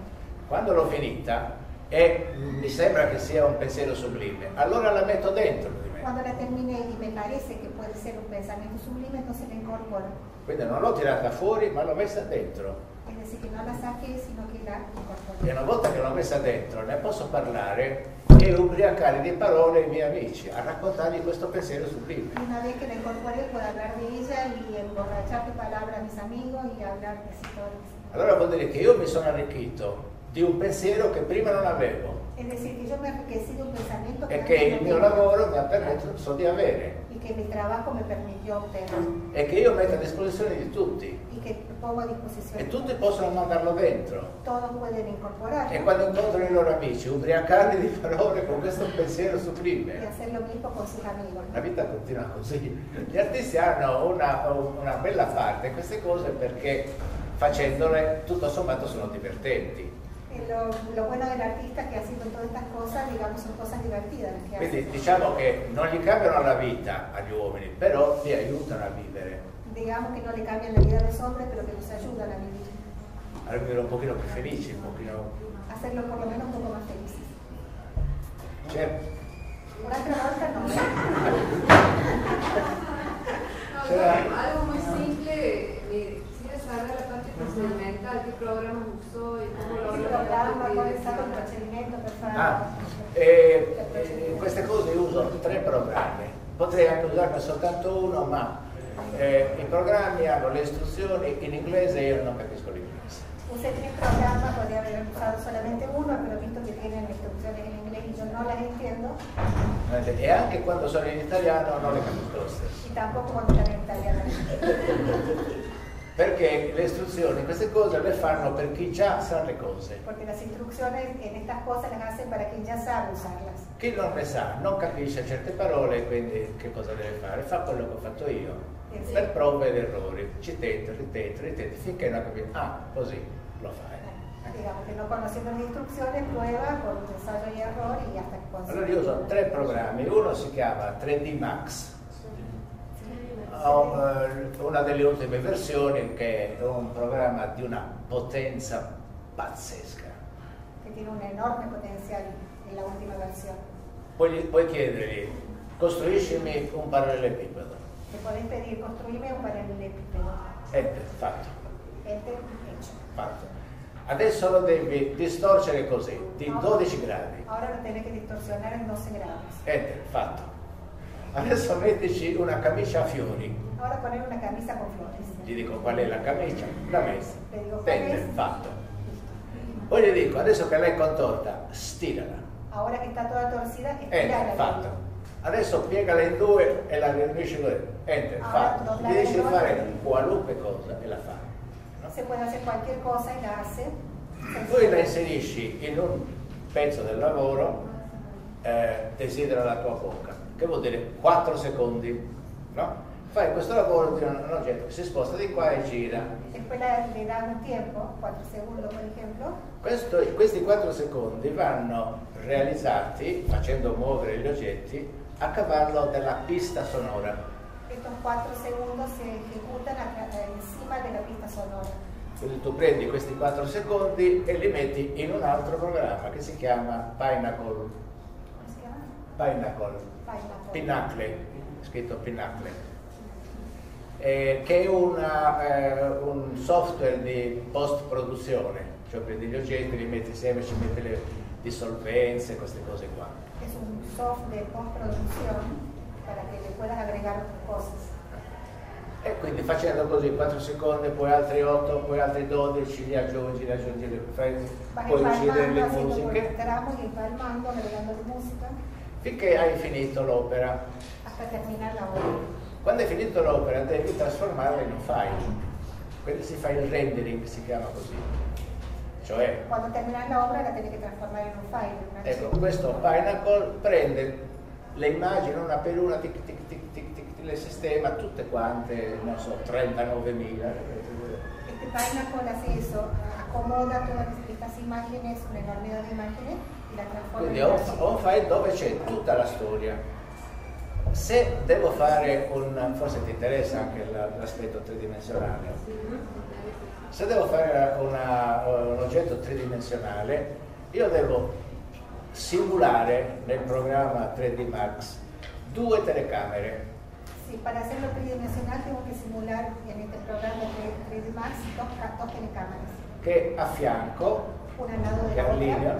Quando l'ho finita e mi sembra che sia un pensiero sublime, allora la metto dentro di me. Cuando la terminé y me parece que puede ser un pensamiento sublime, entonces la incorporo. Quindi non l'ho tirata fuori, ma l'ho messa dentro. Es decir, que no la saqué, sino que la incorporé. E una volta che l'ho messa dentro, ne posso parlare e ubriacare di parole i miei amici, a raccontargli questo pensiero sublime. Y una vez que la incorporé, puedo hablar de ella y emborrachar de palabras a mis amigos y hablar de historias. Allora vuol dire che io mi sono arricchito di un pensiero che prima non avevo Es decir, yo me enriquecí de un pensamiento que e che il mio lavoro mi ha permesso di avere y que mi trabajo me permitió obtener e che io metto a disposizione di tutti disposición. e tutti possono mandarlo dentro. E quando incontrano i loro amici, ubriacarli di parole con questo pensiero sublime. La vita continua così. Gli artisti hanno una, una bella parte queste cose perché facendole tutto sommato sono divertenti. Eh, Lo, lo bueno del artista que haciendo todas estas cosas, digamos, son cosas divertidas las que hace. Quindi diciamo che non gli cambiano la vita agli uomini, però li aiutano a vivere, Digamos le cambian la vida a los hombres, pero que los ayudan a vivir, a vivere un pochino più felici, un pochino... hacerlos por lo menos un poco más felices. C'è, Un'altra volta no. usó y cómo lo Il programma, qual è stato il procedimento per fare Ah, eh, eh, queste cose io uso tre programmi, potrei anche usarne soltanto uno, ma eh, i programmi hanno le istruzioni in inglese e io non capisco l'inglese. Usé tres programas, podría haber usado solamente uno, pero visto que tienen instrucciones en inglés y yo no las entiendo, E anche quando sono in italiano non le capisco lo stesso. y tampoco cuando están en italiano. Perché le istruzioni, queste cose le fanno per chi già sa le cose. Porque las instrucciones en estas cosas las hacen para quien ya sabe usarlas. Chi non le sa, non capisce certe parole, quindi che cosa deve fare? Fa quello che ho fatto io, per prove ed errori. Ci tento, ritento, ritento, finché non capisce. Ah, così lo fai. Digamos que no conociendo las instrucciones, prueba con ensayo y error y hasta que consigue. Allora io uso tre programmi, uno si chiama 3D Max, eh, una delle ultime versioni che è un programma di una potenza pazzesca. que tiene un enorme potencial en la última versión. Puoi, puoi chiedergli, costruiscimi un parallelepipedo. Te podés pedir, construirme un paralelepípedo. Enter, fatto, hecho. fatto. Adesso lo devi distorcere così, di 12 gradi. Ahora lo tenés que distorsionar en 12 grados. Enter, fatto. Adesso mettici una camicia a fiori. Ahora poner una camisa con flores. Gli dico qual è la camicia, la messa. Enter, es. fatto. Poi gli dico, adesso che è contorta, stirala. Ahora que está toda torcida, Enter, estirala. fatto. Adesso piegala in due e la riunisci con Enter, Ahora fatto. Gli dici di in due. fare qualunque cosa e la fa. no? Se puede hacer cualquier cosa y la hace. Poi la inserisci in un pezzo del lavoro, eh, desidera la tua bocca, che vuol dire 4 secondi, no? Fai questo lavoro di un, oggetto che si sposta di qua e gira. Después la- le da un tiempo, 4 segundos por ejemplo, Questo- questi 4 secondi vanno realizzati facendo muovere gli oggetti a cavallo della pista sonora. estos 4 segundos se ejecutan acá- eh, encima de la pista sonora. Quindi tu prendi questi 4 secondi e li metti in un altro programma che si chiama Pinnacle. Pinnacle. Pinnacle, scritto Pinnacle, eh, che è una, eh, un software di post-produzione, cioè prendi gli oggetti, li metti insieme, ci metti le dissolvenze, queste cose qua. Es un soft de postproducción para que le puedas agregar cosas. E quindi facendo così 4 secondi, poi altri 8, poi altri 12, li aggiungi, li aggiungi, li fai, puoi incidere le haciendo por musiche, tramos y empalmando, agregando música finché hai finito l'opera. Quando hai finito l'opera devi trasformarla in un file, quindi si fa il rendering, si chiama così. Cioè, Cuando terminas la obra la tienes que transformar en un file, un ecco, questo Pinnacle prende le immagini una per una, tic tic tic tic tic, le sistema tutte quante, non so, 39.000. Este Pineapple hace eso, acomoda todas estas imágenes, una enormidad de imágenes y la transforma Quindi ho un file dove c'è tutta la storia. Se devo fare un, forse ti interessa anche la- l'aspetto tridimensionale, se devo fare una- un oggetto tridimensionale, io devo simulare nel programma 3D Max due telecamere. Sí, para hacerlo tridimensional tengo que simular en este programa de 3D Max dos, dos telecámaras, che a fianco, una al lado de la otra,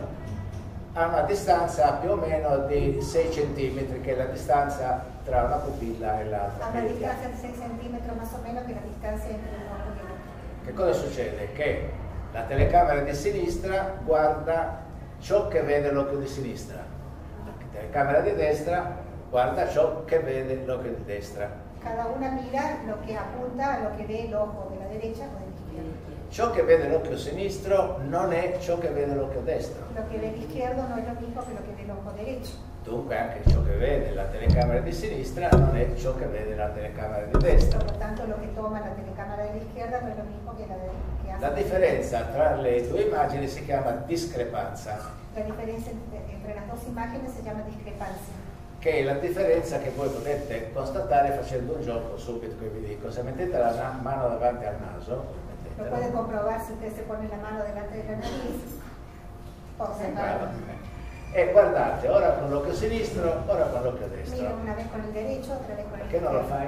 ha una distanza più o meno di 6 cm, che è la distanza tra una pupilla e l'altra. a una distancia de 6 centímetros más o menos que la distancia entre un y el otro. Che cosa succede? Che la telecamera di sinistra guarda ciò che vede l'occhio di sinistra, la telecamera di destra guarda ciò che vede l'occhio di destra. Cada una mira lo que apunta a lo que ve el ojo de la derecha o de la izquierda. Ciò che vede l'occhio sinistro non è ciò che vede l'occhio destro. Lo que ve el izquierdo no es lo mismo que lo que ve el ojo derecho. Dunque anche ciò che vede la telecamera di sinistra non è ciò che vede la telecamera di destra. Por lo tanto, lo que toma la telecámara de la izquierda no es lo mismo que la de que hace La differenza tra le due immagini si chiama discrepanza, La diferencia entre, entre las dos imágenes se llama discrepancia. che è la differenza che voi potete constatare facendo un gioco subito che vi dico. Se mettete la mano davanti al naso, Lo pueden comprobar si usted se pone la mano delante de la nariz. Brava. Observar. E guardate, ora con l'occhio sinistro, ora con l'occhio Mira destro. una vez con el derecho, otra vez con el Perché non lo fai?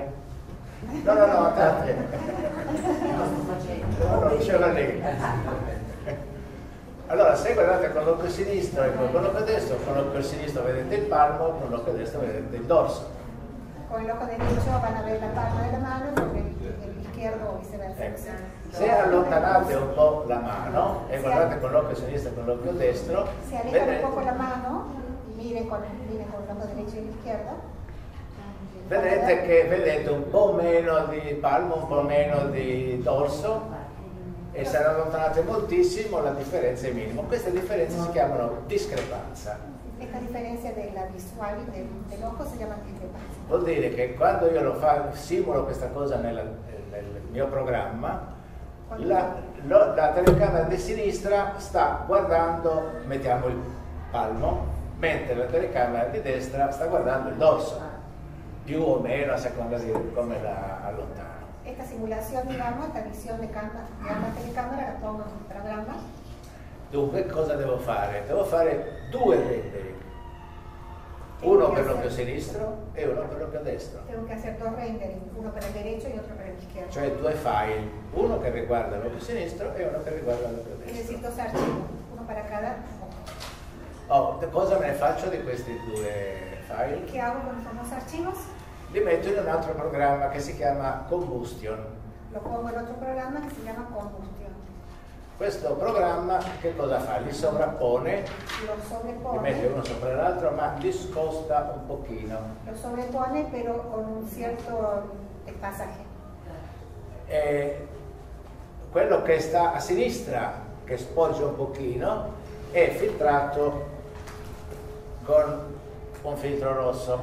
No, no, no, aspetta. No, non diceva lei. Allora, se guardate con l'occhio sinistro e con l'occhio destro, con l'occhio sinistro vedete il palmo, con l'occhio destro vedete il dorso. Con ojo derecho van a ver la palma de la mano, con el izquierdo o viceversa. Ecco. Se allontanate un po' la mano e guardate con l'occhio sinistro e con l'occhio destro, Si alejan vedete, un poco la mano y miren con, miren con el ojo derecho y el izquierdo. vedete che vedete un po' meno di palmo, un po' meno di dorso e se allontanate moltissimo la differenza è minima. Queste differenze si chiamano discrepanza. Esta diferencia de la visual y del, del ojo se llama discrepancia. Vuol dire che quando io lo fa, simulo questa cosa nella- nel mio programma, la, lo- la telecamera di sinistra sta guardando, mettiamo il palmo, mentre la telecamera di destra sta guardando il dorso, più o meno a seconda di come la allontano. Esta simulación, digamos, esta visión de, cama, de ambas telecámaras la pongo en un programa. Dunque cosa devo fare? Devo fare due rendering, uno per l'occhio sinistro e uno per l'occhio destro. Tengo que hacer dos rendering, uno para el derecho y otro para el izquierdo. Cioè due file, uno che riguarda l'occhio sinistro e uno che riguarda l'occhio Es destro. decir, dos archivos, uno para cada. Oh, cosa me ne faccio di questi due file? ¿Qué hago con dos archivos? Li metto in un altro programma che si chiama Combustion. Lo pongo en otro programa que se llama Combustion. Questo programma che cosa fa? Li sovrappone, Lo li mette uno sopra l'altro, ma li sposta un pochino. lo sobrepone pero con un cierto desfasaje. E quello che sta a sinistra, che spoggia un pochino, è filtrato con un filtro rosso.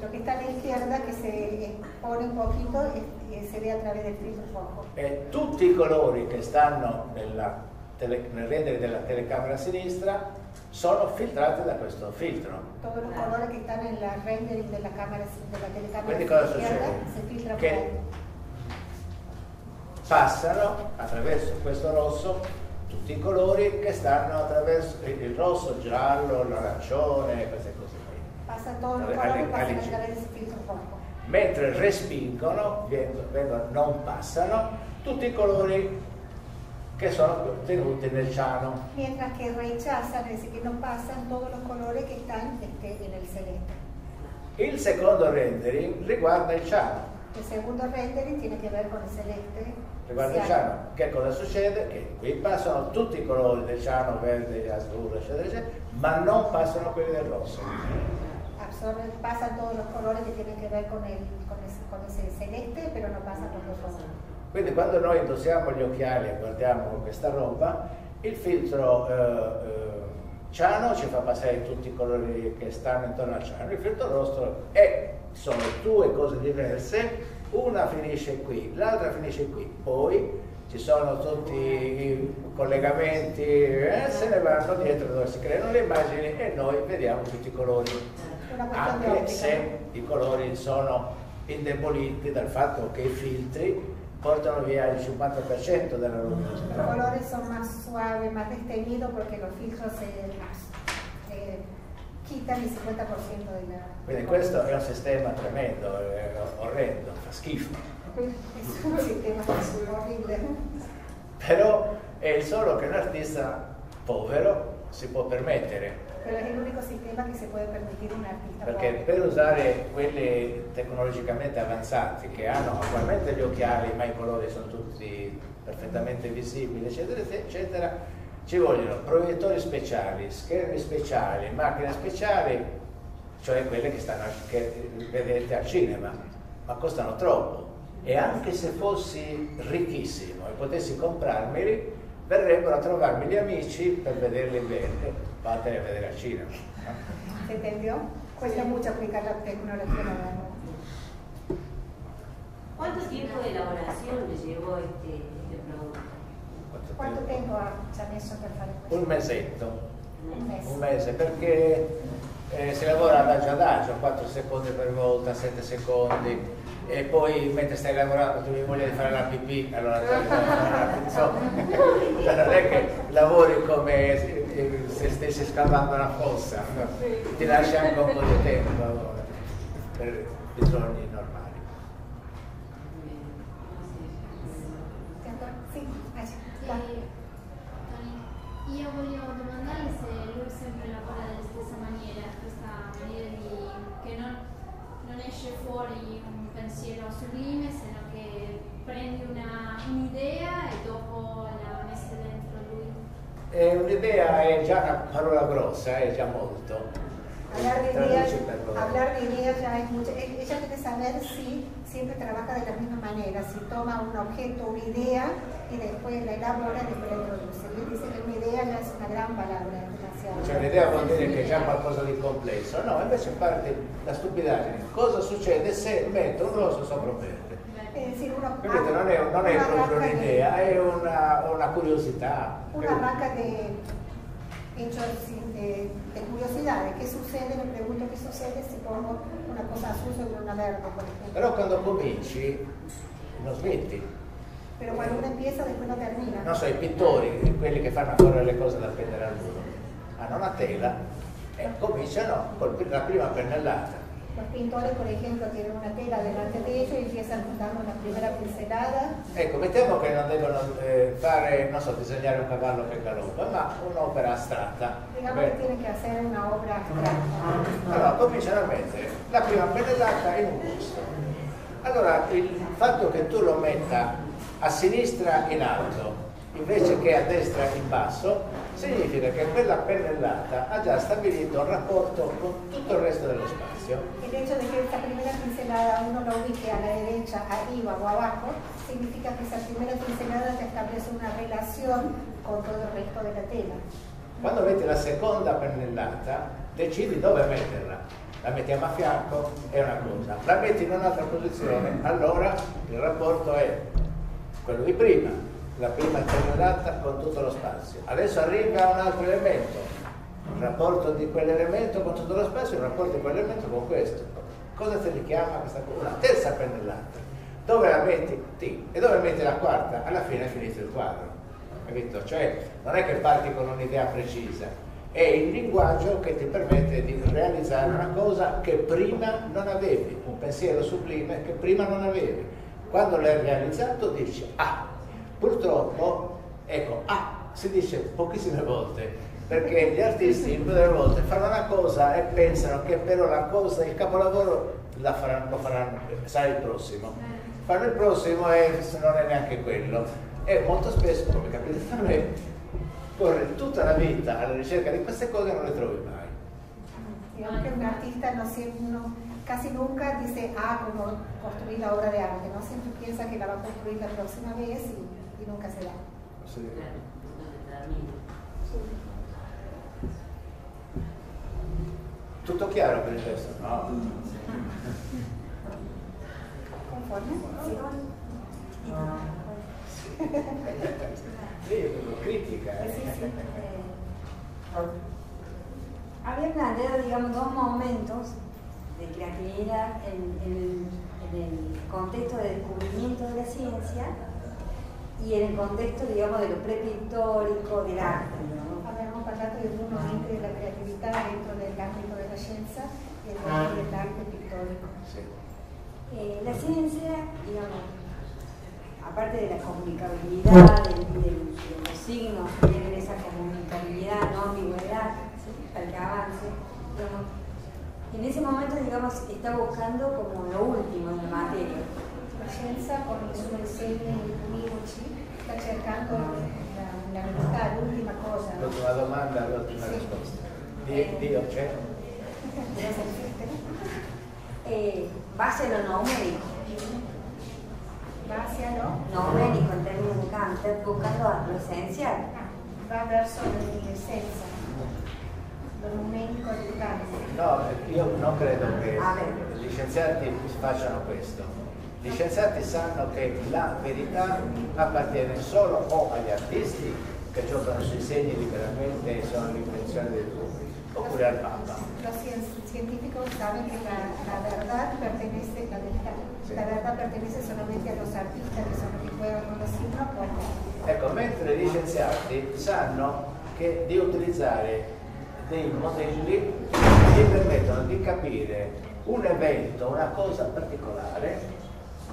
Lo que está a izquierda, que se expone un poquito, eh, eh, se ve a través del filtro rojo. E tutti i colori che stanno nella tele- nel rendere della telecamera a sinistra sono filtrati da questo filtro. Los colores que están en la rendering de la cámara, de la telecámara Quindi cosa succede? Che ahí. passano attraverso questo rosso tutti i colori che stanno attraverso il il rosso, il giallo, l'arancione, queste cose qui. Pasan todos los Alle- colores, alle- pasan alle- a través de ese filtro rojo. Mentre respingono, vengono- non passano, tutti i colori che sono contenuti nel ciano. Mientras que rechazan, es decir, que no pasan todos los colores que están en el celeste. Il secondo rendering riguarda il ciano. El segundo rendering tiene que ver con el celeste. Riguarda il ciano. Che cosa succede? Che qui passano tutti i colori del ciano, verde, azzurro, eccetera, eccetera, ma non passano quelli del rosso. Absorben, pasan todos los colores que tienen que ver con, el, con, ese, con ese celeste, pero no pasan los dos rojos. Quindi quando noi indossiamo gli occhiali e guardiamo questa roba, il filtro eh, eh, ciano ci fa passare tutti i colori che stanno intorno al ciano, il filtro rosso è, sono due cose diverse, una finisce qui, l'altra finisce qui, poi ci sono tutti i collegamenti, eh, se ne vanno dietro dove si creano le immagini e noi vediamo tutti i colori, anche óptica. se i colori sono indeboliti dal fatto che i filtri portano via il 50% della Los luminosità. colores son más suaves, más desteñidos porque los filtros se, quitan el 50% de la... Quindi questo è un sistema tremendo, è orrendo, fa schifo. Es un sistema horrible. Però è il solo che un artista povero si può permettere, Pero es el único sistema que se puede permitir un artista perché per usare quelli tecnologicamente avanzati che hanno attualmente gli occhiali, ma i colori sono tutti perfettamente visibili, eccetera, eccetera, ci vogliono proiettori speciali, schermi speciali, macchine speciali, cioè quelle che, stanno, che vedete al cinema, ma costano troppo. E anche se fossi ricchissimo e potessi comprarmeli, verrebbero a trovarmi gli amici per vederli bene. Vattene a vedere al cinema. no? ¿Se entendió? Cuesta mucho aplicar la tecnología moderna. ¿Cuánto tiempo de elaboración le llevó este, este producto? Quanto ¿Cuánto tempo? tempo ha ci ha messo per fare questo? Un mesetto. Un mese. Un mese perché eh, si lavora adagio adagio, 4 secondi per volta, 7 secondi e poi mentre stai lavorando tu mi voglia di fare la pipì, allora insomma, cioè non è che lavori come che stessi scavando una fossa, sì. ti lascia anche un po' di tempo eh, per bisogni normali. E eh, io voglio domandare se lui sempre lavora della stessa maniera, questa maniera di, che non, non esce fuori un pensiero sublime, sennò che prendi un'idea un e dopo Eh, un'idea è già una parola grossa, è già molto. Hablar de ideas, hablar de ideas ya es mucho. Ella quiere saber si siempre trabaja de la misma manera, si toma un objeto, una idea y después la elabora y después la introduce. Él dice que una idea ya es una gran palabra. Cioè l'idea vuol dire che c'è qualcosa di complesso. No, invece parte da stupidaggine. Cosa succede se metto un rosso sopra un verde? Es decir, uno, Capite? Non è, non è proprio un'idea, è una, una curiosità. Uno arranca de hechos de, de curiosidades. ¿Qué sucede? Me pregunto qué sucede si pongo una cosa azul sobre una verde, por ejemplo. Però quando cominci non smetti. Pero cuando uno empieza, después no termina. Non so, i pittori, quelli che fanno correre le cose da appendere al muro, hanno una tela e cominciano con la prima pennellata. Los pintores, por ejemplo, tienen una tela delante de ellos y empiezan dando una primera pincelada. Ecco, mettiamo che non devono eh, fare, non so, disegnare un cavallo che galoppa, ma un'opera astratta. Digamos Beh, que tienen que hacer una obra abstracta. Allora cominciano a mettere la prima pennellata in un posto. Allora il fatto che tu lo metta a sinistra in alto invece che a destra in basso significa che quella pennellata ha già stabilito un rapporto con tutto il resto dello spazio. El hecho de que esta primera pincelada uno la ubique a la derecha, arriba o abajo, significa que esa primera pincelada ya establece una relación con todo el resto de la tela. Quando metti la seconda pennellata decidi dove metterla. La mettiamo a fianco è una cosa, la metti in un'altra posizione, allora il rapporto è quello di prima, la prima pennellata con tutto lo spazio. Adesso arriva un altro elemento, il rapporto di quell'elemento con tutto lo spazio, il rapporto di quell'elemento con questo. Cosa si richiama questa cosa? Una terza pennellata. Dove la metti? T. E dove metti la quarta? Alla fine è finito il quadro. Capito? Cioè non è che parti con un'idea precisa, è il linguaggio che ti permette di realizzare una cosa che prima non avevi, un pensiero sublime che prima non avevi. Quando l'hai realizzato dici ah, purtroppo, ecco, ah, si dice pochissime volte, perché gli artisti il più delle volte fanno una cosa e pensano che però la cosa, il capolavoro la faranno, lo faranno, sarà il prossimo. Fanno il prossimo e non è neanche quello. E molto spesso, come capita a me, corre tutta la vita alla ricerca di queste cose e non le trovi mai. Digamos que un artista no no- casi nunca dice, ah, como construir la obra de arte, ¿no? Siempre piensa que la va a construir la próxima vez y, y nunca se da. Tutto chiaro per il resto? No. ¿Conforme? Sì, è proprio critica. eh. Sí, sí. Había planteado, digamos, dos momentos de creatividad en, en el, en el contexto de descubrimiento de la ciencia y en el contexto, digamos, de lo prepictórico del arte. ¿no? Parlato di due momenti della creatività dentro dell'ambito della scienza e dell'arte pittorico. Sì. Eh, la ciencia, digamos, aparte de la comunicabilidad, del- del- de los signos que tienen esa comunicabilidad, no ambigüedad, ¿sí? para que avance, digamos, en ese momento, digamos, está buscando como lo último en la materia. La scienza con i suoi segni univoci sta cercando la, verità, l'ultima cosa. no? L'ultima domanda, l'ultima Sì. risposta. Dio, Dio c'è? Eh, lo lo, numérico en términos de Kant, está buscando lo esencial. va verso l'essenza, lo numerico di Kant. No, io non credo che Ah, gli scienziati facciano questo. Gli scienziati sanno che la verità appartiene solo o agli artisti che giocano sui segni liberamente e sono l'invenzione del pubblico, oppure al Papa. Los cien- científicos saben que la, la verdad pertenece, la, verdad, Sí. la verdad pertenece solamente a los artistas que son los que juegan con los signos o Ecco, mentre gli scienziati sanno che di utilizzare dei modelli che gli permettono di capire un evento, una cosa particolare,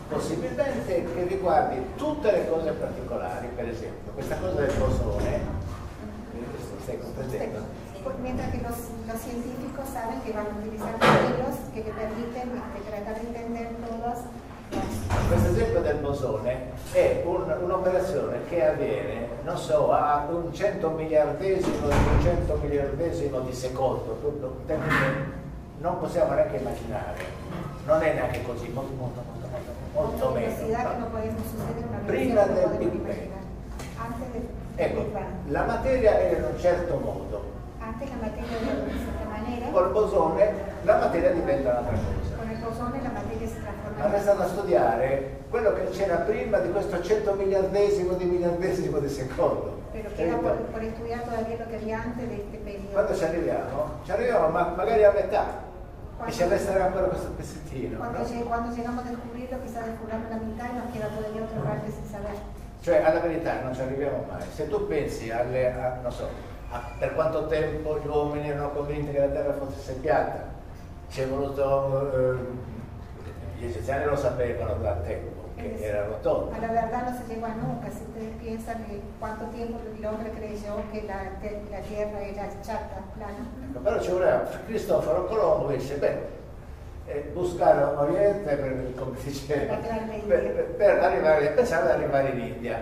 possibilmente che riguardi tutte le cose particolari, per esempio questa cosa del bosone, stai comprendendo? Mientras que los, los, científicos saben que van a utilizar modelos que le permiten tratar de entender todos questo esempio del bosone è un, un'operazione che avviene, non so, a un cento miliardesimo di un cento miliardesimo di secondo, tutto un tempo che non possiamo neanche immaginare, non è neanche così, molto, molto, molto, molto, meno. Prima del Big Bang. Ecco, la materia era in un certo modo. Col bosone la materia diventa un'altra cosa. Con il bosone la materia si trasforma ma restano a studiare quello che c'era prima di questo 100 miliardesimo di miliardesimo di secondo. Pero queda por, por estudiar todavía lo que había antes de este periodo. Quando ci arriviamo? Ci arriviamo ma magari a metà. Quando, e ci resterà ancora questo pezzettino. Quando, no? quando llegamos a descubrirlo, quizás descubramos la mitad y nos queda todavía otra parte sin saber. Cioè, alla verità non ci arriviamo mai. Se tu pensi alle, a, non so, a, per quanto tempo gli uomini erano convinti che la Terra fosse piatta, ci è voluto eh, gli egiziani lo sapevano da tempo, es, era rotondo. A la verdad no se llegó a nunca. Si ustedes piensan en cuánto tiempo el hombre creyó que la, la Tierra era chata, plana. Però ci voleva, Cristoforo Colombo dice, beh, eh, buscare Oriente per, come diceva, per, per, per arrivare, pensava di arrivare in India.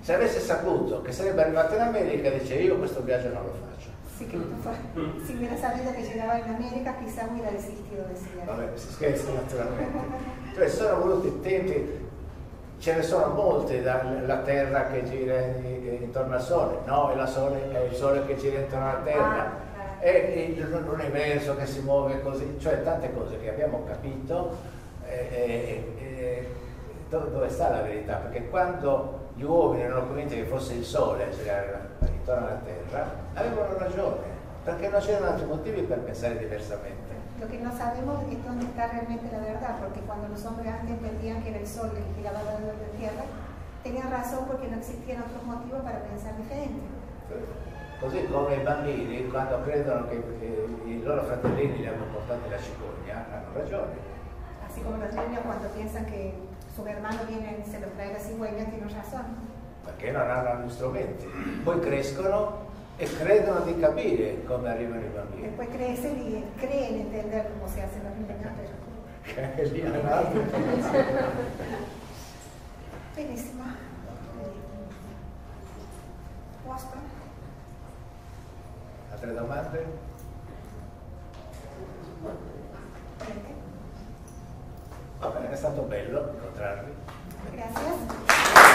Se avesse saputo che sarebbe arrivato in America, dice io questo viaggio non lo faccio. Sí, que si hubiera sabido che llegaba in America, chissà hubiera desistido de ese Vabbè, si scherza naturalmente. cioè sono voluti tempi, ce ne sono molte, la Terra che gira intorno al Sole, no, è, sole, è il Sole che gira intorno alla Terra, ah, è l'universo che si muove così, cioè tante cose che abbiamo capito. Eh, eh, dove sta la verità? Perché quando gli uomini erano convinti che fosse il Sole a girare intorno alla Terra, avevano ragione, perché non c'erano altri motivi per pensare diversamente. Lo que no sabemos es dónde está realmente la verdad, porque cuando los hombres antes entendían que era el sol el que giraba alrededor de la Tierra, tenían razón porque no existían otros motivos para pensar diferente. Così come i bambini, quando credono che i loro fratellini li hanno la cicogna, hanno ragione. Así como los niños cuando piensan que su hermano viene y se los trae la cigüeña, tienen razón. Perché non hanno gli strumenti. Poi crescono e credono di capire come arrivano i bambini. E poi crescono e credono di intendere come si lì un altro. Benissimo. Posto? Altre domande? Va bene, è stato bello incontrarvi. Grazie.